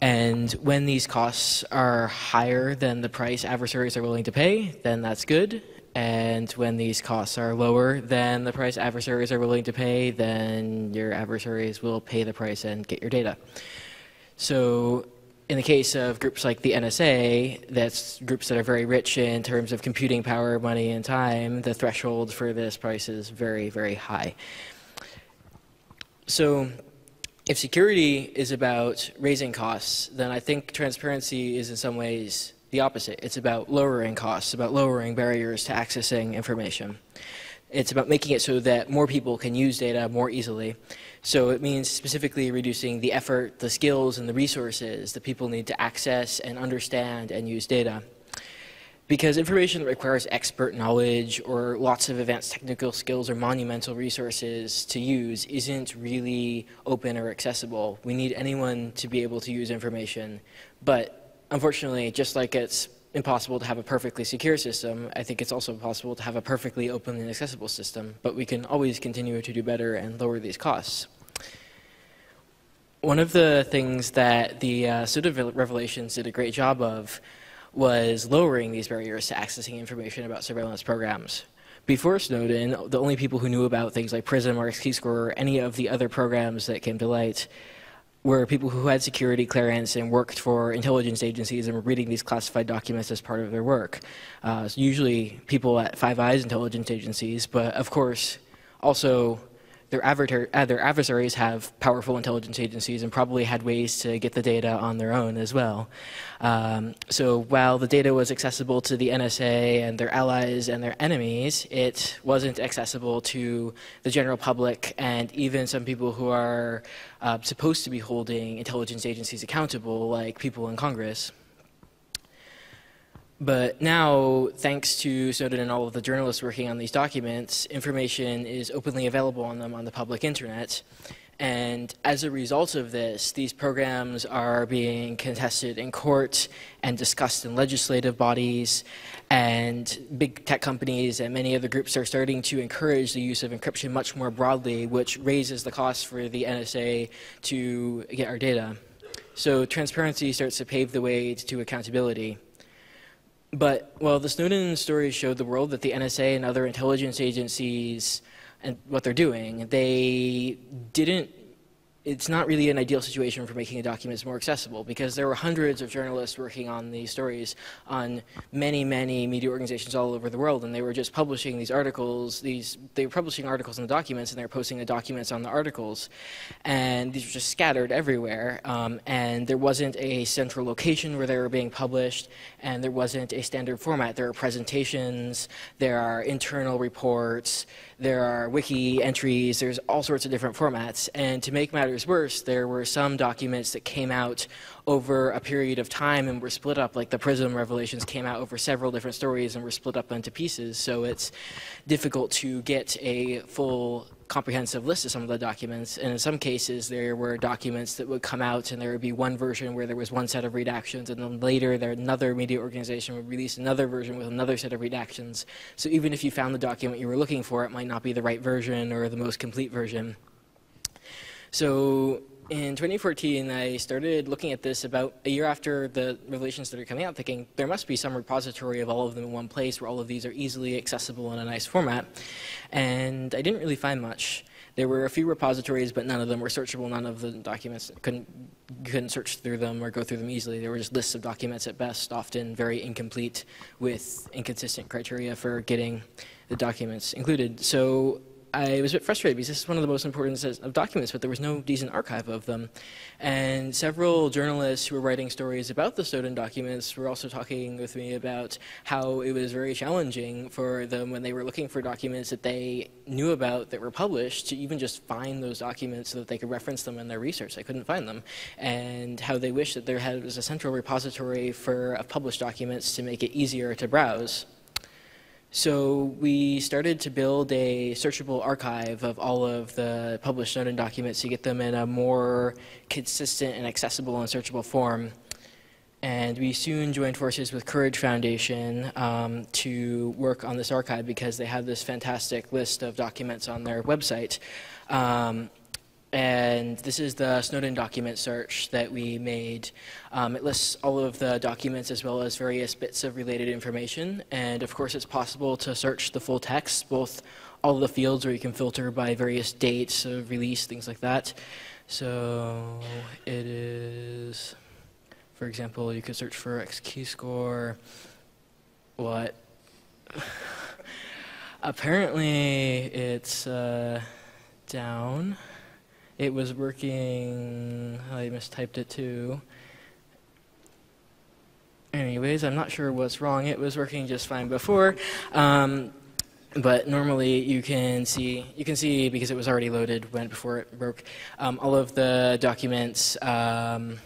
And when these costs are higher than the price adversaries are willing to pay, then that's good. And when these costs are lower than the price adversaries are willing to pay, then your adversaries will pay the price and get your data. So in the case of groups like the NSA, that's groups that are very rich in terms of computing power, money, and time, the threshold for this price is very, very high. So if security is about raising costs, then I think transparency is in some ways the opposite. It's about lowering costs, about lowering barriers to accessing information. It's about making it so that more people can use data more easily. So it means specifically reducing the effort, the skills, and the resources that people need to access and understand and use data. Because information that requires expert knowledge or lots of advanced technical skills or monumental resources to use isn't really open or accessible. We need anyone to be able to use information. But unfortunately, just like it's impossible to have a perfectly secure system, I think it's also impossible to have a perfectly open and accessible system. But we can always continue to do better and lower these costs. One of the things that the uh, Snowden revelations did a great job of was lowering these barriers to accessing information about surveillance programs. Before Snowden, the only people who knew about things like PRISM or XKeyscore or any of the other programs that came to light were people who had security clearance and worked for intelligence agencies and were reading these classified documents as part of their work. Uh, so usually people at Five Eyes intelligence agencies, but of course also their, uh, their adversaries have powerful intelligence agencies and probably had ways to get the data on their own as well. Um, so while the data was accessible to the NSA and their allies and their enemies, it wasn't accessible to the general public and even some people who are uh, supposed to be holding intelligence agencies accountable, like people in Congress. But now, thanks to Snowden and all of the journalists working on these documents, information is openly available on them on the public internet. And as a result of this, these programs are being contested in court and discussed in legislative bodies. And big tech companies and many other groups are starting to encourage the use of encryption much more broadly, which raises the cost for the NSA to get our data. So transparency starts to pave the way to accountability. But, well, the Snowden story showed the world that the NSA and other intelligence agencies and what they're doing, they didn't it's not really an ideal situation for making the documents more accessible because there were hundreds of journalists working on these stories on many, many media organizations all over the world, and they were just publishing these articles. These they were publishing articles in the documents, and they were posting the documents on the articles, and these were just scattered everywhere. Um, and there wasn't a central location where they were being published, and there wasn't a standard format. There are presentations, there are internal reports, there are wiki entries, there's all sorts of different formats. And to make matters worse, there were some documents that came out over a period of time and were split up, like the PRISM revelations came out over several different stories and were split up into pieces. So it's difficult to get a full comprehensive list of some of the documents. And in some cases, there were documents that would come out and there would be one version where there was one set of redactions, and then later there another media organization would release another version with another set of redactions. So even if you found the document you were looking for, it might not be the right version or the most complete version. So in 2014, I started looking at this about a year after the revelations that are coming out, thinking there must be some repository of all of them in one place where all of these are easily accessible in a nice format. And I didn't really find much. There were a few repositories, but none of them were searchable. None of the documents couldn't couldn't search through them or go through them easily. They were just lists of documents at best, often very incomplete, with inconsistent criteria for getting the documents included. So I was a bit frustrated because this is one of the most important sets of documents, but there was no decent archive of them. And several journalists who were writing stories about the Snowden documents were also talking with me about how it was very challenging for them when they were looking for documents that they knew about that were published to even just find those documents so that they could reference them in their research. They couldn't find them. And how they wished that there had, was a central repository for published documents to make it easier to browse. So we started to build a searchable archive of all of the published Snowden documents to get them in a more consistent and accessible and searchable form. And we soon joined forces with Courage Foundation um, to work on this archive because they have this fantastic list of documents on their website. Um, and this is the Snowden document search that we made. Um, it lists all of the documents as well as various bits of related information. And of course, it's possible to search the full text, both all the fields where you can filter by various dates of release, things like that. So it is, for example, you could search for XKeyscore. score. What? Apparently, it's uh, down. It was working, I mistyped it too. Anyways, I'm not sure what's wrong. It was working just fine before. Um, but normally you can see you can see because it was already loaded when before it broke um, all of the documents um,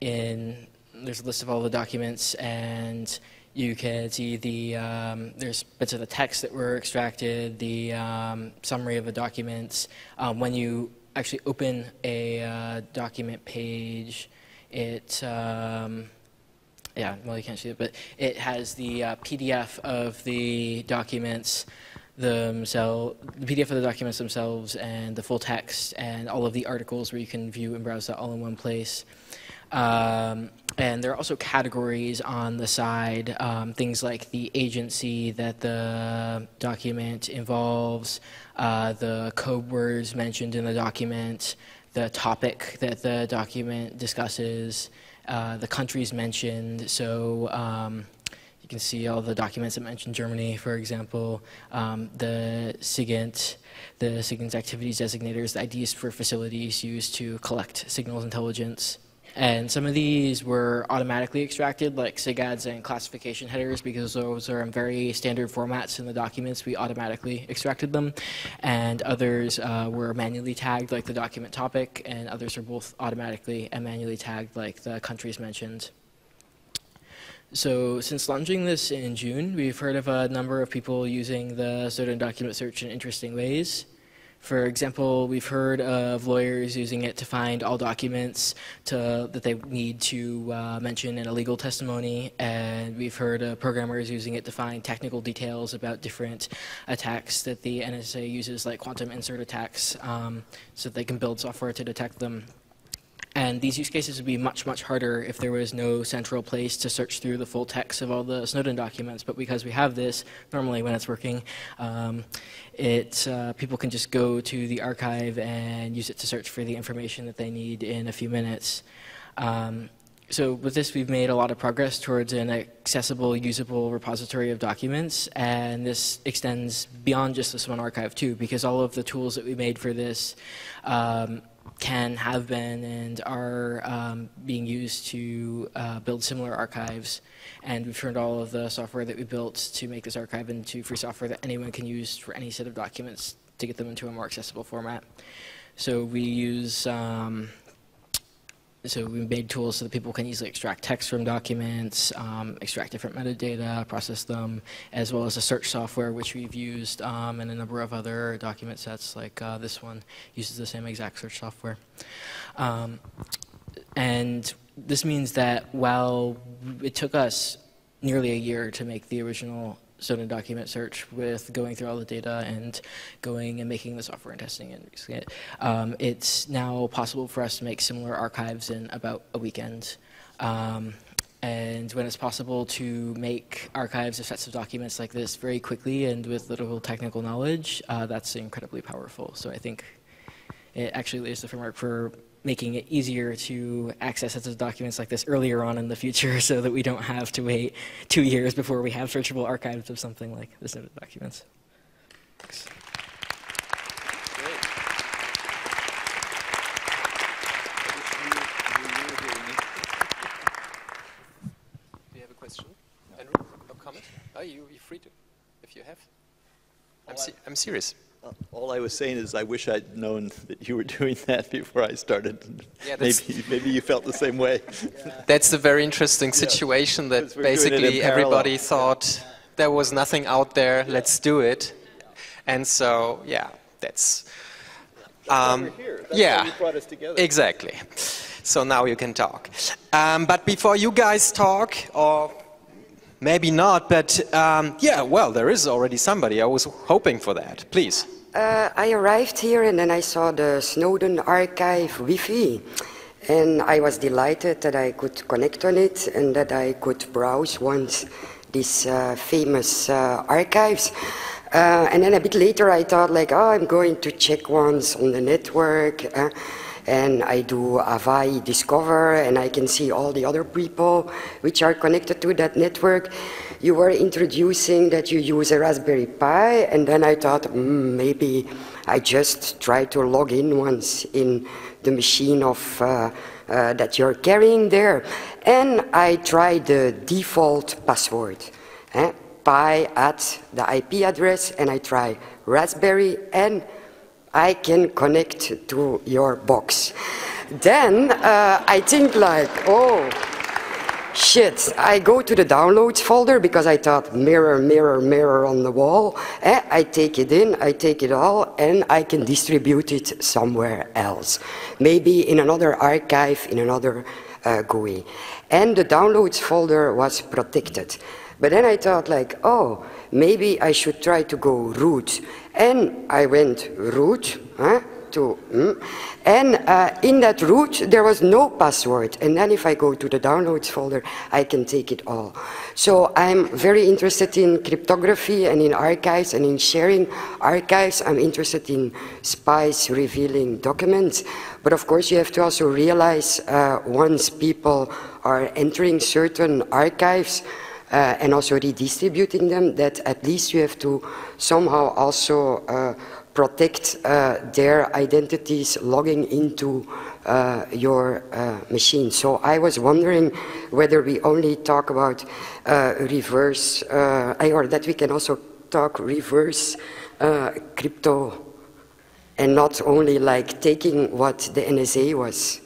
in there's a list of all the documents and you can see the um, there's bits of the text that were extracted the um, summary of the documents um, when you actually open a uh, document page, it, um, yeah, well, you can't see it, but it has the uh, PDF of the documents themselves, the PDF of the documents themselves, and the full text, and all of the articles where you can view and browse that all in one place. Um, and there are also categories on the side, um, things like the agency that the document involves, uh, the code words mentioned in the document, the topic that the document discusses, uh, the countries mentioned. So um, you can see all the documents that mention Germany, for example, um, the SIGINT, the SIGINT activities designators, the IDs for facilities used to collect signals intelligence. And some of these were automatically extracted, like SIGADs and classification headers, because those are in very standard formats in the documents. We automatically extracted them. And others uh, were manually tagged, like the document topic, and others are both automatically and manually tagged, like the countries mentioned. So since launching this in June, we've heard of a number of people using the Snowden document search in interesting ways. For example, we've heard of lawyers using it to find all documents to, that they need to uh, mention in a legal testimony, and we've heard of programmers using it to find technical details about different attacks that the NSA uses, like quantum insert attacks, um, so that they can build software to detect them. And these use cases would be much, much harder if there was no central place to search through the full text of all the Snowden documents. But because we have this, normally when it's working, um, it, uh, people can just go to the archive and use it to search for the information that they need in a few minutes. Um, so with this, we've made a lot of progress towards an accessible, usable repository of documents, and this extends beyond just this one archive too, because all of the tools that we made for this um, can have been and are um, being used to uh, build similar archives. And we've turned all of the software that we built to make this archive into free software that anyone can use for any set of documents to get them into a more accessible format. So we use um, so we made tools so that people can easily extract text from documents, um, extract different metadata, process them, as well as a search software which we've used um, and a number of other document sets like uh, this one uses the same exact search software. Um, and this means that while it took us nearly a year to make the original Snowden document search with going through all the data and going and making the software and testing and using it. Um, it's now possible for us to make similar archives in about a weekend. Um, and when it's possible to make archives of sets of documents like this very quickly and with little technical knowledge, uh, that's incredibly powerful. So I think it actually lays the framework for making it easier to access those documents like this earlier on in the future so that we don't have to wait two years before we have searchable archives of something like this noted documents. Thanks. Are you, you free to, if you have? I'm, se I'm serious. All I was saying is I wish I'd known that you were doing that before I started. Yeah, maybe, maybe you felt the same way. That's the very interesting situation that Because we're doing it in basically everybody thought there was nothing out there, let's do it. And so, yeah, that's. Um, yeah, brought us together. exactly. So now you can talk. Um, but before you guys talk, or maybe not, but um, yeah, well, there is already somebody. I was hoping for that. Please. Uh, I arrived here and then I saw the Snowden archive Wi-Fi. And I was delighted that I could connect on it and that I could browse once these uh, famous uh, archives. Uh, and then a bit later I thought like, oh, I'm going to check once on the network. And I do Avahi Discover and I can see all the other people which are connected to that network. You were introducing that you use a Raspberry Pi, and then I thought mm, maybe I just try to log in once in the machine of uh, uh, that you're carrying there, and I tried the default password, eh? Pi at the IP address, and I try Raspberry, and I can connect to your box. Then uh, I think like, oh. Shit, I go to the downloads folder because I thought mirror, mirror, mirror on the wall. Eh, I take it in, I take it all, and I can distribute it somewhere else. Maybe in another archive, in another uh, GUI. And the downloads folder was protected. But then I thought like, oh, maybe I should try to go root. And I went root, huh, to, mm, and uh, in that root there was no password. And then if I go to the downloads folder, I can take it all. So I'm very interested in cryptography and in archives and in sharing archives. I'm interested in spies revealing documents. But of course, you have to also realize uh, once people are entering certain archives, uh, and also redistributing them, that at least you have to somehow also uh, protect uh, their identities logging into uh, your uh, machine. So I was wondering whether we only talk about uh, reverse, or that we can also talk reverse crypto and not only like taking what the NSA was.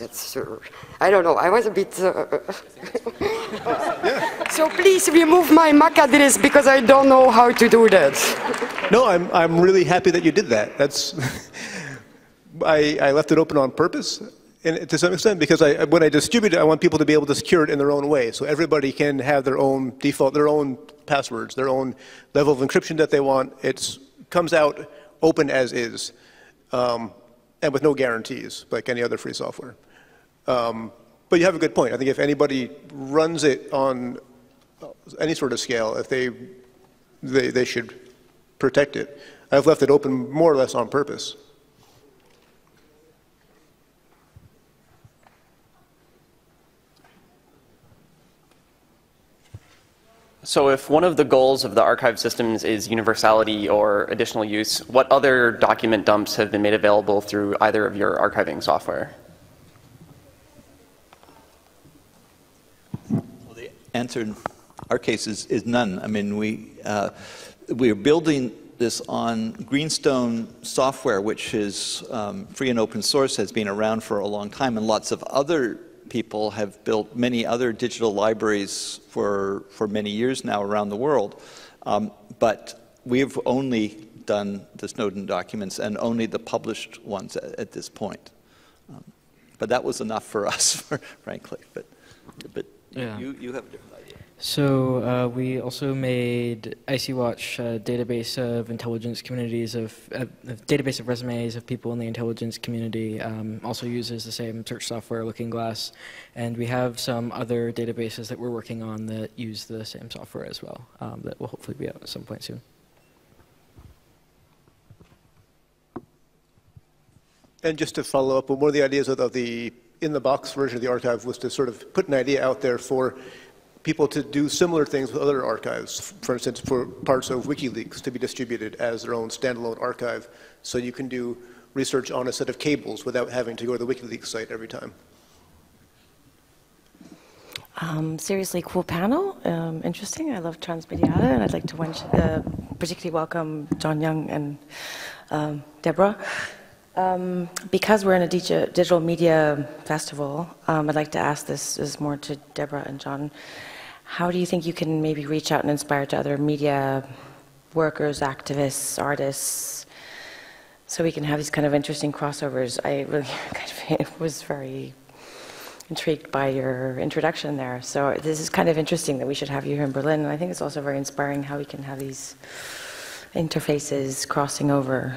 Uh, I- don't know. I was a bit. Uh, so please remove my MAC address because I don't know how to do that. No, I'm, I'm really happy that you did that. That's, I, I left it open on purpose, and to some extent, because I, when I distribute it, I want people to be able to secure it in their own way. So everybody can have their own default, their own passwords, their own level of encryption that they want. It comes out open as is, um, and with no guarantees, like any other free software. Um, but you have a good point. I think if anybody runs it on any sort of scale, if they, they, they should protect it. I've left it open more or less on purpose. So if one of the goals of the archive systems is universality or additional use, what other document dumps have been made available through either of your archiving software? Answer in our case is, is none. I mean, we, uh, we are building this on Greenstone software, which is um, free and open source, has been around for a long time, and lots of other people have built many other digital libraries for, for many years now around the world. Um, but we've only done the Snowden documents and only the published ones at, at this point. Um, but that was enough for us, frankly. But, but Yeah. you, you have a different idea. So uh, we also made IC Watch a database of intelligence communities of a, a database of resumes of people in the intelligence community. Um, also uses the same search software, Looking Glass, and we have some other databases that we're working on that use the same software as well. Um, that will hopefully be out at some point soon. And just to follow up, one of the ideas of the- of the in-the-box version of the archive was to sort of put an idea out there for people to do similar things with other archives. For instance, for parts of WikiLeaks to be distributed as their own standalone archive, so you can do research on a set of cables without having to go to the WikiLeaks site every time. Um, seriously cool panel, um, interesting. I love Transmediale, and I'd like to uh, particularly welcome John Young and um, Deborah. Um, because we're in a digital media festival, um, I'd like to ask this is more to Deborah and John. How do you think you can maybe reach out and inspire to other media workers, activists, artists, so we can have these kind of interesting crossovers? I really kind of was very intrigued by your introduction there. So this is kind of interesting that we should have you here in Berlin, and I think it's also very inspiring how we can have these interfaces crossing over.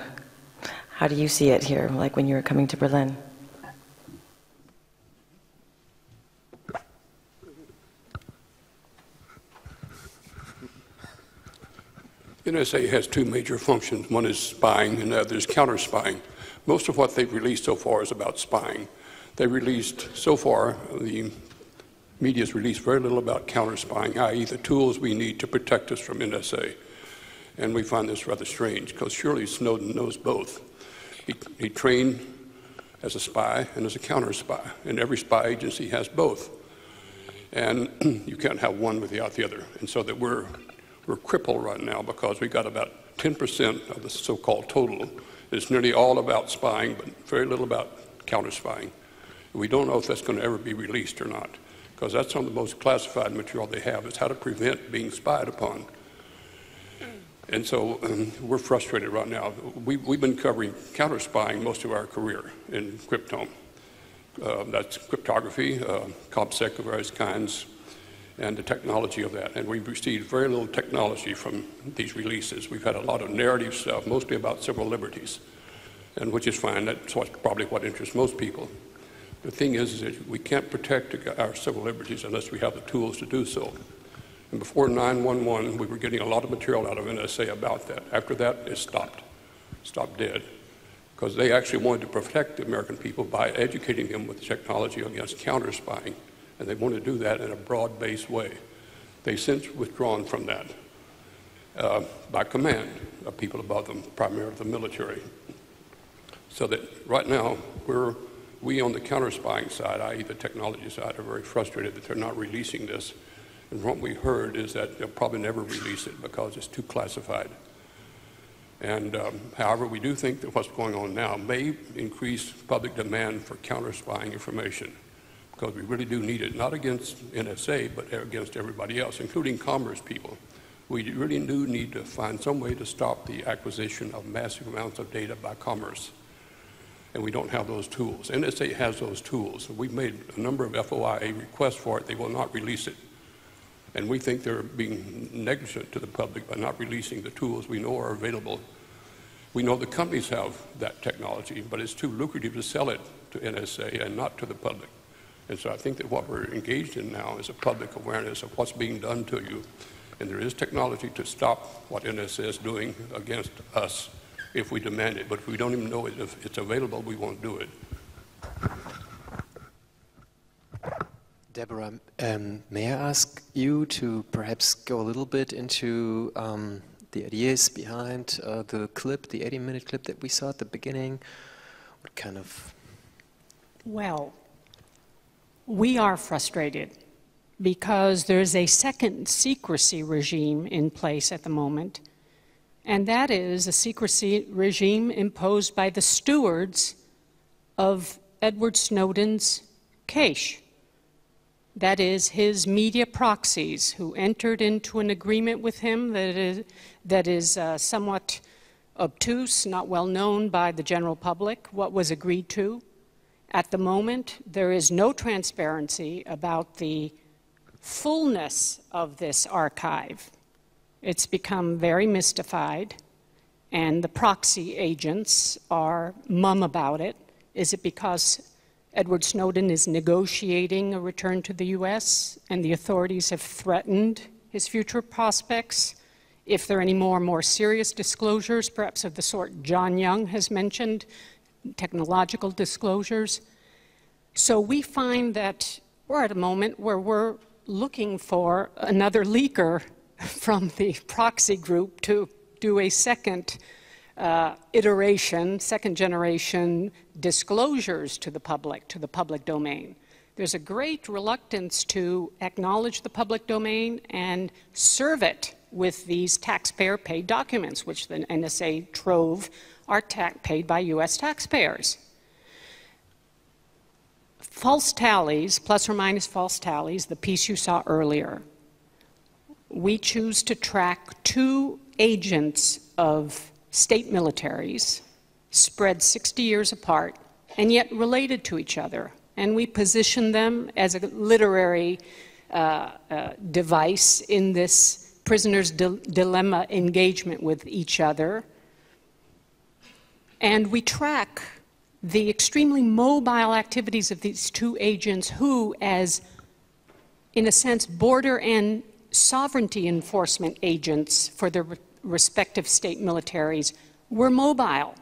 How do you see it here, like when you were coming to Berlin? NSA has two major functions. One is spying and the other is counter spying. Most of what they've released so far is about spying. They released, so far, the media has released very little about counter spying, i.e., the tools we need to protect us from NSA. And we find this rather strange because surely Snowden knows both. He, he trained as a spy and as a counter spy, and every spy agency has both. And you can't have one without the other. And so that we're, we're crippled right now because we got about 10% of the so called total. It's nearly all about spying, but very little about counter spying. We don't know if that's going to ever be released or not, because that's some of the most classified material they have is how to prevent being spied upon. And so um, we're frustrated right now. We, have been covering counter spying most of our career in Cryptome. Uh, that's cryptography, uh, COPSEC of various kinds, and the technology of that. And we've received very little technology from these releases. We've had a lot of narrative stuff, mostly about civil liberties, and which is fine. That's what, probably what interests most people. The thing is, is that we can't protect our civil liberties unless we have the tools to do so. And before 911, we were getting a lot of material out of NSA about that. After that, it stopped, stopped dead, because they actually wanted to protect the American people by educating them with technology against counter spying, and they wanted to do that in a broad-based way. They've since withdrawn from that uh, by command of people above them, primarily the military. So that right now, we're we on the counter spying side, i.e., the technology side, are very frustrated that they're not releasing this. And what we heard is that they'll probably never release it because it's too classified. And um, however, we do think that what's going on now may increase public demand for counter spying information because we really do need it, not against NSA, but against everybody else, including commerce people. We really do need to find some way to stop the acquisition of massive amounts of data by commerce and we don't have those tools. NSA has those tools. We've made a number of FOIA requests for it. They will not release it. And we think they're being negligent to the public by not releasing the tools we know are available. We know the companies have that technology, but it's too lucrative to sell it to NSA and not to the public. And so I think that what we're engaged in now is a public awareness of what's being done to you. And there is technology to stop what NSA is doing against us if we demand it. But if we don't even know it, if it's available, we won't do it. Deborah, um, may I ask you to perhaps go a little bit into um, the ideas behind uh, the clip, the 80 minute clip that we saw at the beginning? What kind of. Well, we are frustrated because there's a second secrecy regime in place at the moment and that is a secrecy regime imposed by the stewards of Edward Snowden's cache. That is, his media proxies who entered into an agreement with him that is, that is uh, somewhat obtuse, not well known by the general public, what was agreed to. At the moment, there is no transparency about the fullness of this archive. It's become very mystified, and the proxy agents are mum about it. Is it because Edward Snowden is negotiating a return to the US and the authorities have threatened his future prospects? If there are any more more serious disclosures, perhaps of the sort John Young has mentioned, technological disclosures. So we find that we're at a moment where we're looking for another leaker from the proxy group to do a second uh, iteration, second generation disclosures to the public, to the public domain. there's a great reluctance to acknowledge the public domain and serve it with these taxpayer paid documents, which the NSA trove are paid by US taxpayers. False tallies, plus or minus false tallies, the piece you saw earlier. We choose to track two agents of state militaries spread 60 years apart and yet related to each other. And we position them as a literary uh, uh, device in this prisoner's di dilemma engagement with each other. And we track the extremely mobile activities of these two agents who, as in a sense, border and sovereignty enforcement agents for their respective state militaries, were mobile.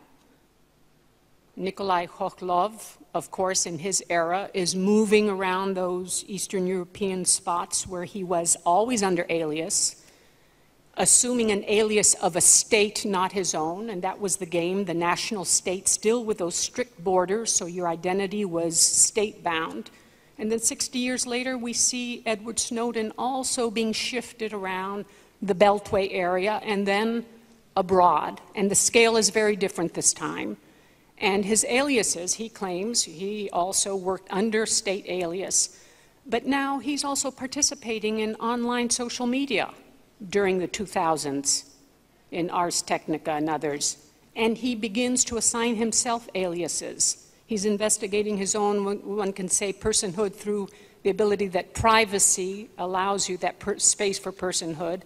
Nikolai Khokhlov, of course, in his era, is moving around those Eastern European spots where he was always under alias, assuming an alias of a state not his own, and that was the game, the national state, still with those strict borders, so your identity was state bound. And then 60 years later, we see Edward Snowden also being shifted around the Beltway area and then abroad. And the scale is very different this time. And his aliases, he claims, he also worked under state alias. But now he's also participating in online social media during the 2000s in Ars Technica and others. And he begins to assign himself aliases. He's investigating his own, one can say, personhood through the ability that privacy allows you that space for personhood.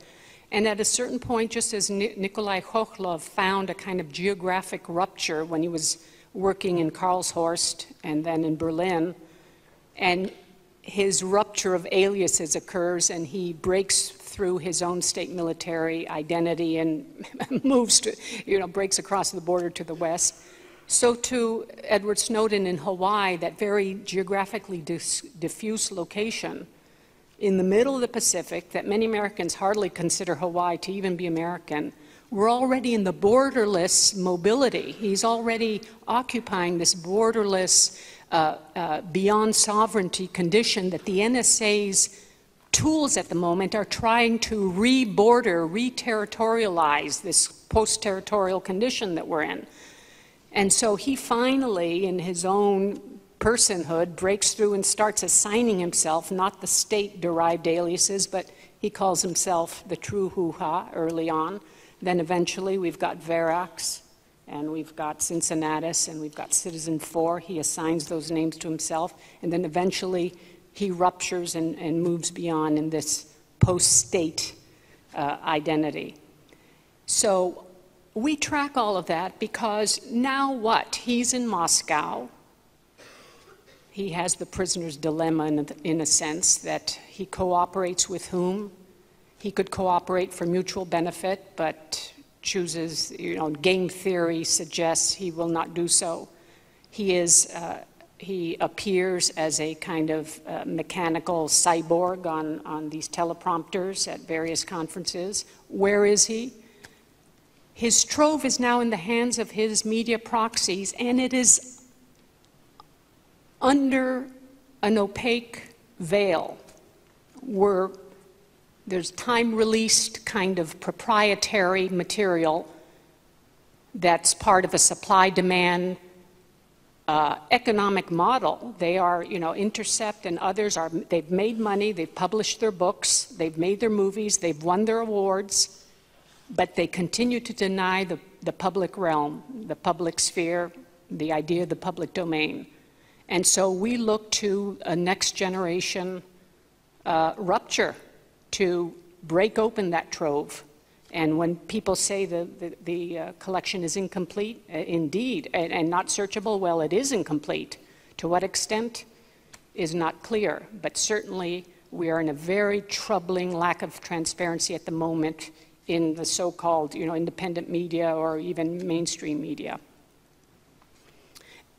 And at a certain point, just as Nikolai Khokhlov found a kind of geographic rupture when he was working in Karlshorst and then in Berlin, and his rupture of aliases occurs and he breaks through his own state military identity and moves to, you know, breaks across the border to the west. So too, Edward Snowden in Hawaii, that very geographically diffuse location in the middle of the Pacific that many Americans hardly consider Hawaii to even be American, we're already in the borderless mobility. He's already occupying this borderless, uh, uh, beyond sovereignty condition that the NSA's tools at the moment are trying to re-border, re-territorialize this post-territorial condition that we're in. And so he finally, in his own personhood breaks through and starts assigning himself not the state derived aliases, but he calls himself the true Hoo Ha early on. Then eventually we've got Verax and we've got Cincinnatus and we've got Citizen 4. He assigns those names to himself. And then eventually he ruptures and, and moves beyond in this post state uh, identity. So we track all of that because now what? He's in Moscow he has the prisoner's dilemma in a, in a sense that he cooperates with whom. He could cooperate for mutual benefit, but chooses, you know, game theory suggests he will not do so. He is, uh, he appears as a kind of uh, mechanical cyborg on, on these teleprompters at various conferences. Where is he? His trove is now in the hands of his media proxies, and it is under an opaque veil where there's time released kind of proprietary material that's part of a supply demand uh, economic model. They are, you know, Intercept and others are, they've made money, they've published their books, they've made their movies, they've won their awards, but they continue to deny the, the public realm, the public sphere, the idea of the public domain. And so we look to a next generation uh, rupture to break open that trove. And when people say the, the, the uh, collection is incomplete, uh, indeed, and, and, not searchable, well, it is incomplete. To what extent is not clear, but certainly we are in a very troubling lack of transparency at the moment in the so-called you know, independent media or even mainstream media.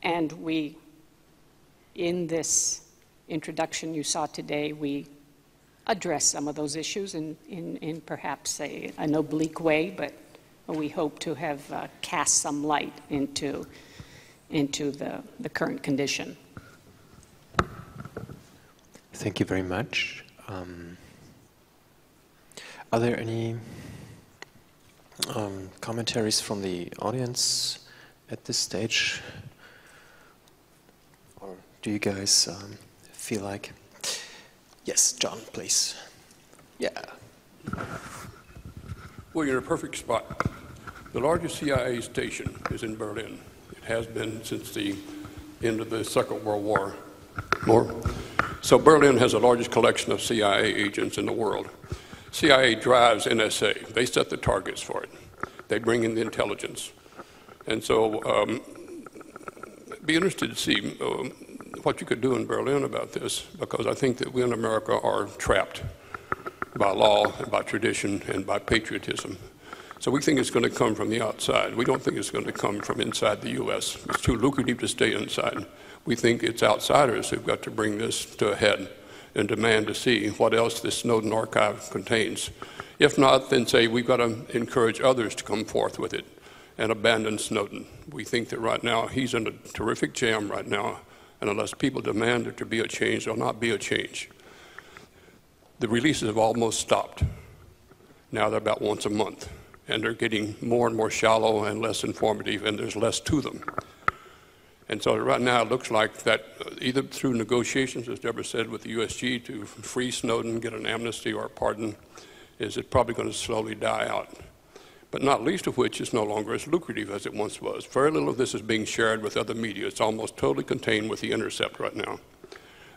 And we in this introduction you saw today, we address some of those issues in, in, in perhaps a, an oblique way, but we hope to have uh, cast some light into, into the, the current condition. Thank you very much. Um, are there any um, commentaries from the audience at this stage? Do you guys um, feel like? Yes, John, please. Yeah. Well, you're in a perfect spot. The largest CIA station is in Berlin. It has been since the end of the Second World War. More. So Berlin has the largest collection of CIA agents in the world. CIA drives NSA. They set the targets for it. They bring in the intelligence. And so um, be interested to see um, what you could do in Berlin about this, because I think that we in America are trapped by law and by tradition and by patriotism. So we think it's going to come from the outside. We don't think it's going to come from inside the U.S. It's too lucrative to stay inside. We think it's outsiders who've got to bring this to a head and demand to see what else this Snowden archive contains. If not, then say we've got to encourage others to come forth with it and abandon Snowden. We think that right now he's in a terrific jam right now, and unless people demand there to be a change, there'll not be a change. The releases have almost stopped. Now they're about once a month, and they're getting more and more shallow and less informative, and there's less to them. And so right now it looks like that uh, either through negotiations, as Deborah said, with the USG to free Snowden, get an amnesty or a pardon, is it probably going to slowly die out. But not least of which is no longer as lucrative as it once was. Very little of this is being shared with other media. It's almost totally contained with The Intercept right now.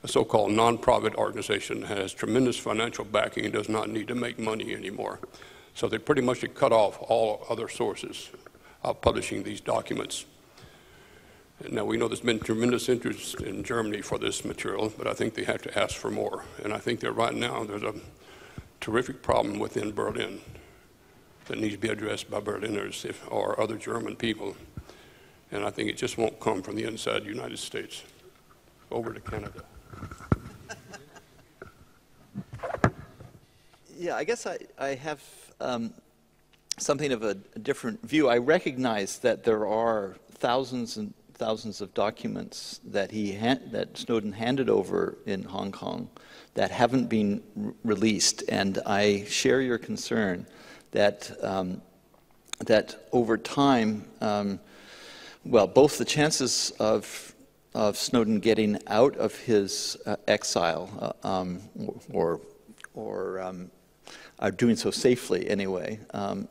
A so-called non-profit organization has tremendous financial backing and does not need to make money anymore. So they pretty much cut off all other sources of publishing these documents. Now, we know there's been tremendous interest in Germany for this material, but I think they have to ask for more. And I think that right now there's a terrific problem within Berlin that needs to be addressed by Berliners if, or other German people. And I think it just won't come from the inside the United States. Over to Canada. Yeah, I guess I, I have um, something of a, a different view. I recognize that there are thousands and thousands of documents that he that Snowden handed over in Hong Kong that haven't been released, and I share your concern that um, that over time, um, well, both the chances of of Snowden getting out of his uh, exile uh, um, or or um, are doing so safely anyway um,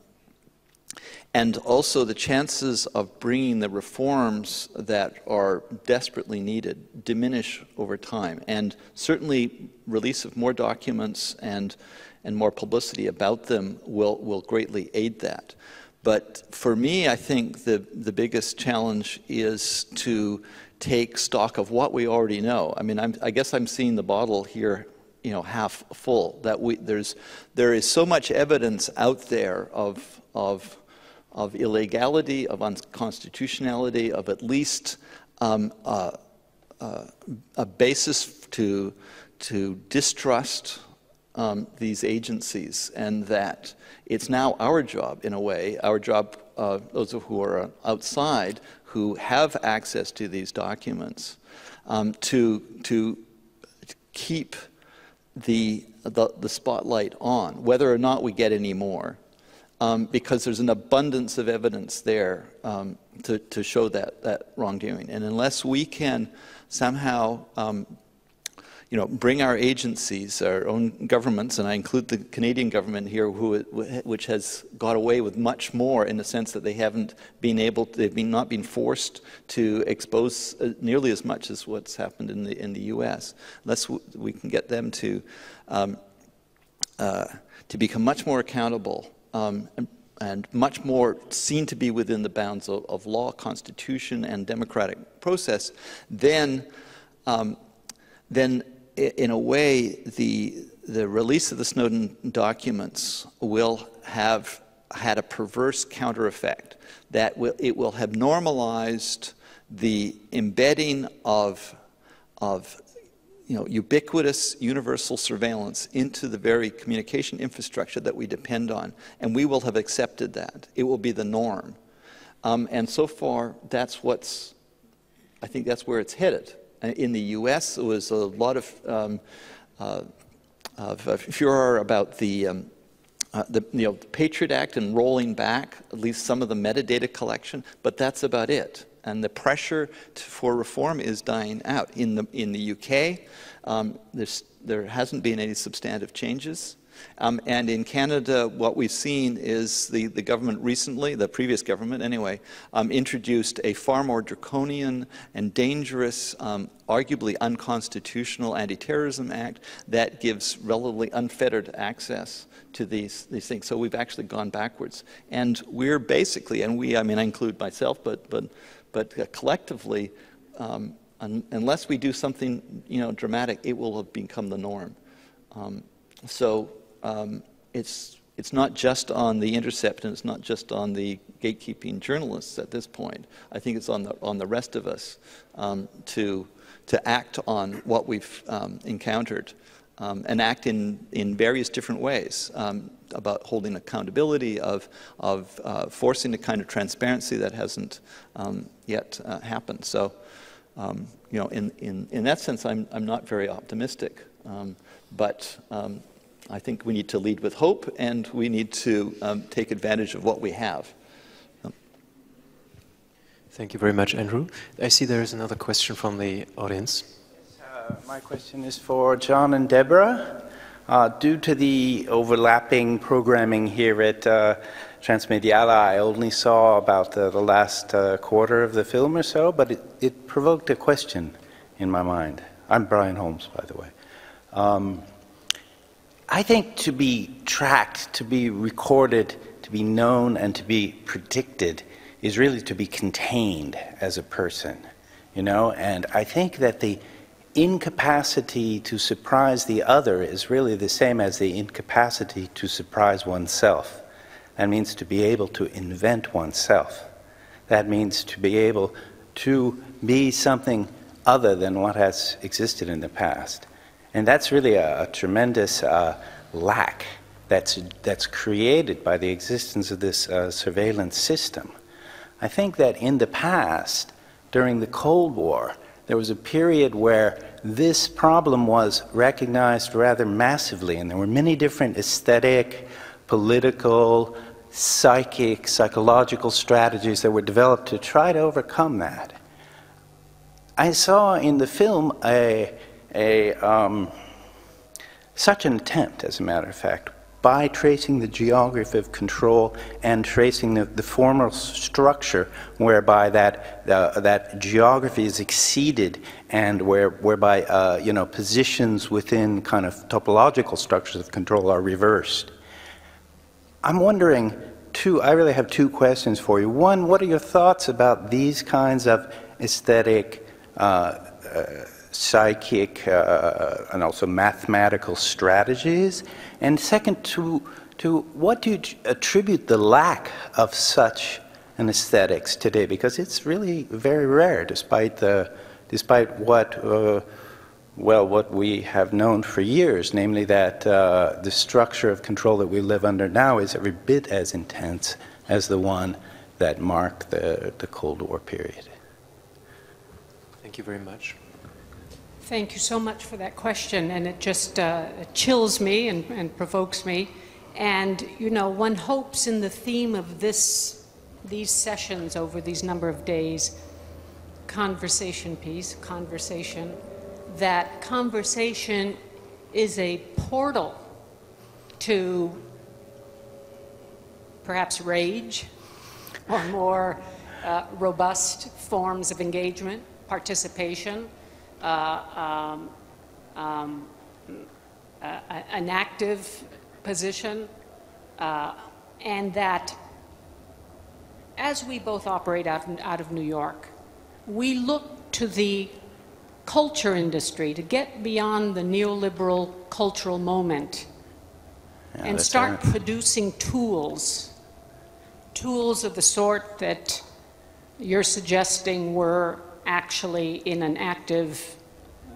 and also the chances of bringing the reforms that are desperately needed diminish over time. And certainly, release of more documents and, and more publicity about them will, will greatly aid that. But for me, I think the, the biggest challenge is to take stock of what we already know. I mean, I'm, I guess I'm seeing the bottle here you know, half full. That we, there's, there is so much evidence out there of, of of illegality, of unconstitutionality, of at least um, uh, uh, a basis to, to distrust um, these agencies, and that it's now our job, in a way, our job, uh, those who are outside, who have access to these documents, um, to, to keep the, the, the spotlight on, whether or not we get any more um, because there's an abundance of evidence there um, to, to show that, that wrongdoing. And unless we can somehow um, you know, bring our agencies, our own governments, and I include the Canadian government here, who, which has got away with much more in the sense that they haven't been able, to, they've been not been forced to expose uh, nearly as much as what's happened in the in the U.S. Unless we can get them to um, uh, to become much more accountable um, and, and, much more seen to be within the bounds of, of law, constitution, and democratic process, then, um, then in a way, the, the release of the Snowden documents will have had a perverse counter effect, that will, it will have normalized the embedding of, of you know, ubiquitous universal surveillance into the very communication infrastructure that we depend on, and we will have accepted that. It will be the norm. Um, and so far, that's what's, I think that's where it's headed. Uh, in the US, there was a lot of um, uh, of furor about the, um, uh, the, you know, the Patriot Act and rolling back at least some of the metadata collection, but that's about it. And the pressure to, for reform is dying out. In the, in the UK, um, there hasn't been any substantive changes. Um, and in Canada, what we've seen is the, the government recently, the previous government anyway, um, introduced a far more draconian and dangerous, um, arguably unconstitutional anti-terrorism act that gives relatively unfettered access to these, these things. So we've actually gone backwards. And we're basically, and we, I mean, I include myself, but, but, but uh, collectively, um, un unless we do something, you know, dramatic, it will have become the norm. Um, so um, it's, it's not just on the intercept and it's not just on the gatekeeping journalists at this point. I think it's on the, on the rest of us um, to, to act on what we've um, encountered um, and act in, in various different ways um, about holding accountability, of, of uh, forcing the kind of transparency that hasn't um, yet uh, happened. So, you know, in, in, in that sense, I'm, I'm not very optimistic. but I think we need to lead with hope and we need to um, take advantage of what we have. Thank you very much, Andrew. I see there is another question from the audience. Uh, my question is for John and Deborah. Uh, due to the overlapping programming here at uh, Transmediale, I only saw about the, the last uh, quarter of the film or so, but it, it, provoked a question in my mind. I'm Brian Holmes, by the way. Um, I think to be tracked, to be recorded, to be known, and to be predicted is really to be contained as a person, you know? And I think that the incapacity to surprise the other is really the same as the incapacity to surprise oneself. That means to be able to invent oneself. That means to be able to be something other than what has existed in the past. And that's really a, a tremendous uh, lack that's, that's created by the existence of this uh, surveillance system. I think that in the past, during the Cold War, there was a period where this problem was recognized rather massively, and there were many different aesthetic, political, psychic, psychological strategies that were developed to try to overcome that. I saw in the film a, a um, such an attempt, as a matter of fact, by tracing the geography of control and tracing the, the formal structure whereby that, uh, that geography is exceeded and where, whereby uh, you know, positions within kind of topological structures of control are reversed. I'm wondering, two, I really have two questions for you. One, what are your thoughts about these kinds of aesthetic uh, uh psychic uh, and also mathematical strategies? And second, to, to what do you attribute the lack of such an aesthetics today? Because it's really very rare, despite, the, despite what, uh, well, what we have known for years, namely that uh, the structure of control that we live under now is every bit as intense as the one that marked the, the Cold War period. Thank you very much. Thank you so much for that question, and it just uh, chills me and, and, provokes me. And you know, one hopes in the theme of this, these sessions over these number of days, conversation piece, conversation, that conversation is a portal to perhaps rage or more uh, robust forms of engagement, participation uh, um, um, uh, an active position, uh, and that as we both operate out, out of New York, we look to the culture industry to get beyond the neoliberal cultural moment yeah, and start right. producing tools, tools of the sort that you're suggesting were actually in an active,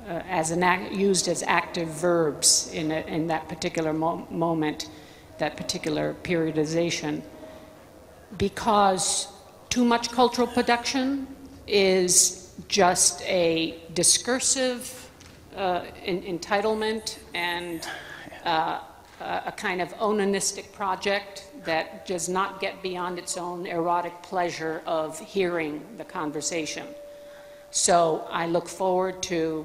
uh, as an act, used as active verbs in, a, in that particular mo moment, that particular periodization, because too much cultural production is just a discursive uh, entitlement and uh, a kind of onanistic project that does not get beyond its own erotic pleasure of hearing the conversation. So I look forward to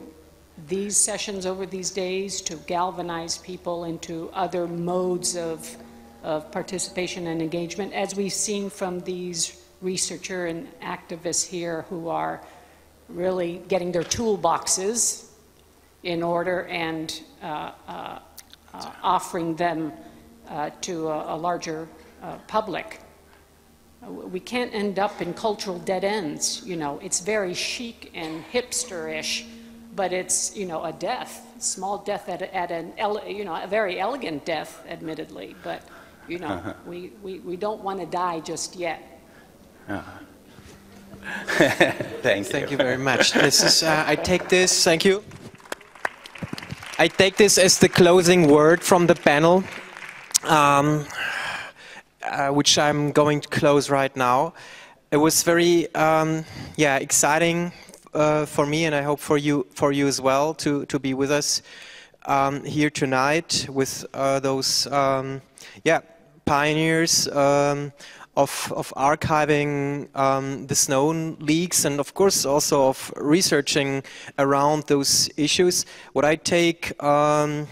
these sessions over these days to galvanize people into other modes of, of participation and engagement, as we've seen from these researcher and activists here who are really getting their toolboxes in order and uh, uh, uh, offering them uh, to a, a larger uh, public. Uh, we can't end up in cultural dead ends, you know. It's very chic and hipster-ish, but it's, you know, a death, small death at, at an, you know, a very elegant death, admittedly, but, you know, uh-huh. we, we, we don't want to die just yet. Uh-huh. thank you. Thank you very much. This is, uh, I take this, thank you. I take this as the closing word from the panel, um, uh, which I'm going to close right now. It was very, um, yeah, exciting uh, for me, and I hope for you, for you as well, to to be with us um, here tonight with uh, those, um, yeah, pioneers um, of, of archiving um, the Snowden leaks and of course also of researching around those issues. What I take um,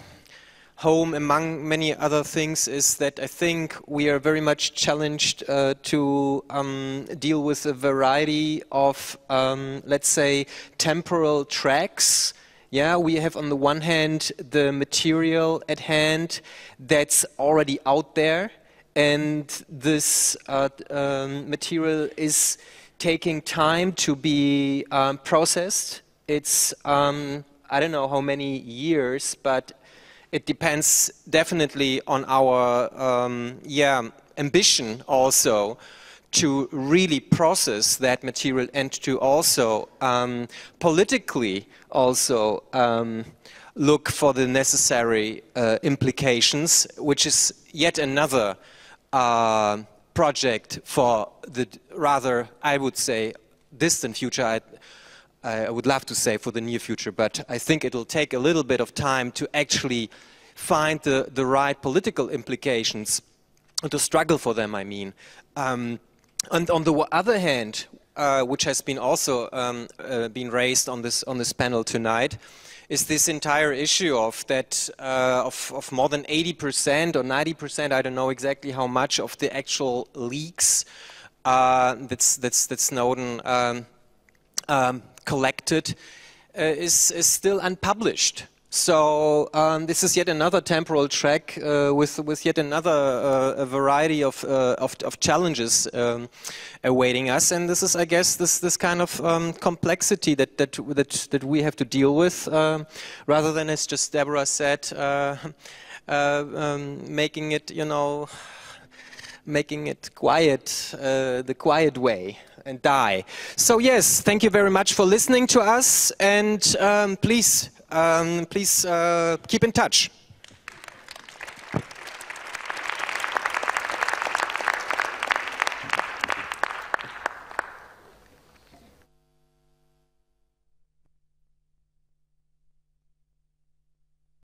home among many other things is that I think we are very much challenged uh, to um, deal with a variety of, um, let's say, temporal tracks yeah, we have on the one hand the material at hand that's already out there and this uh, um, material is taking time to be um, processed. It's, um, I don't know how many years, but it depends definitely on our um, yeah, ambition also to really process that material and to also um, politically also um, look for the necessary uh, implications, which is yet another uh, project for the rather, I would say, distant future. I, I would love to say for the near future, but I think it'll take a little bit of time to actually find the, the right political implications to struggle for them, I mean. Um, and on the other hand, uh, which has been also um, uh, been raised on this on this panel tonight, is this entire issue of that uh, of, of, more than 80% or 90%, I don't know exactly how much of the actual leaks uh, that's, that's, that Snowden um, um, collected uh, is, is still unpublished. So um, this is yet another temporal track uh, with with yet another uh, variety of, uh, of, of challenges um, awaiting us, and this is, I guess, this this kind of um, complexity that that that that we have to deal with, um, rather than as just Deborah said, uh, uh, um, making it you know making it quiet, uh, the quiet way and die. So yes, thank you very much for listening to us, and um, please um, please uh, keep in touch.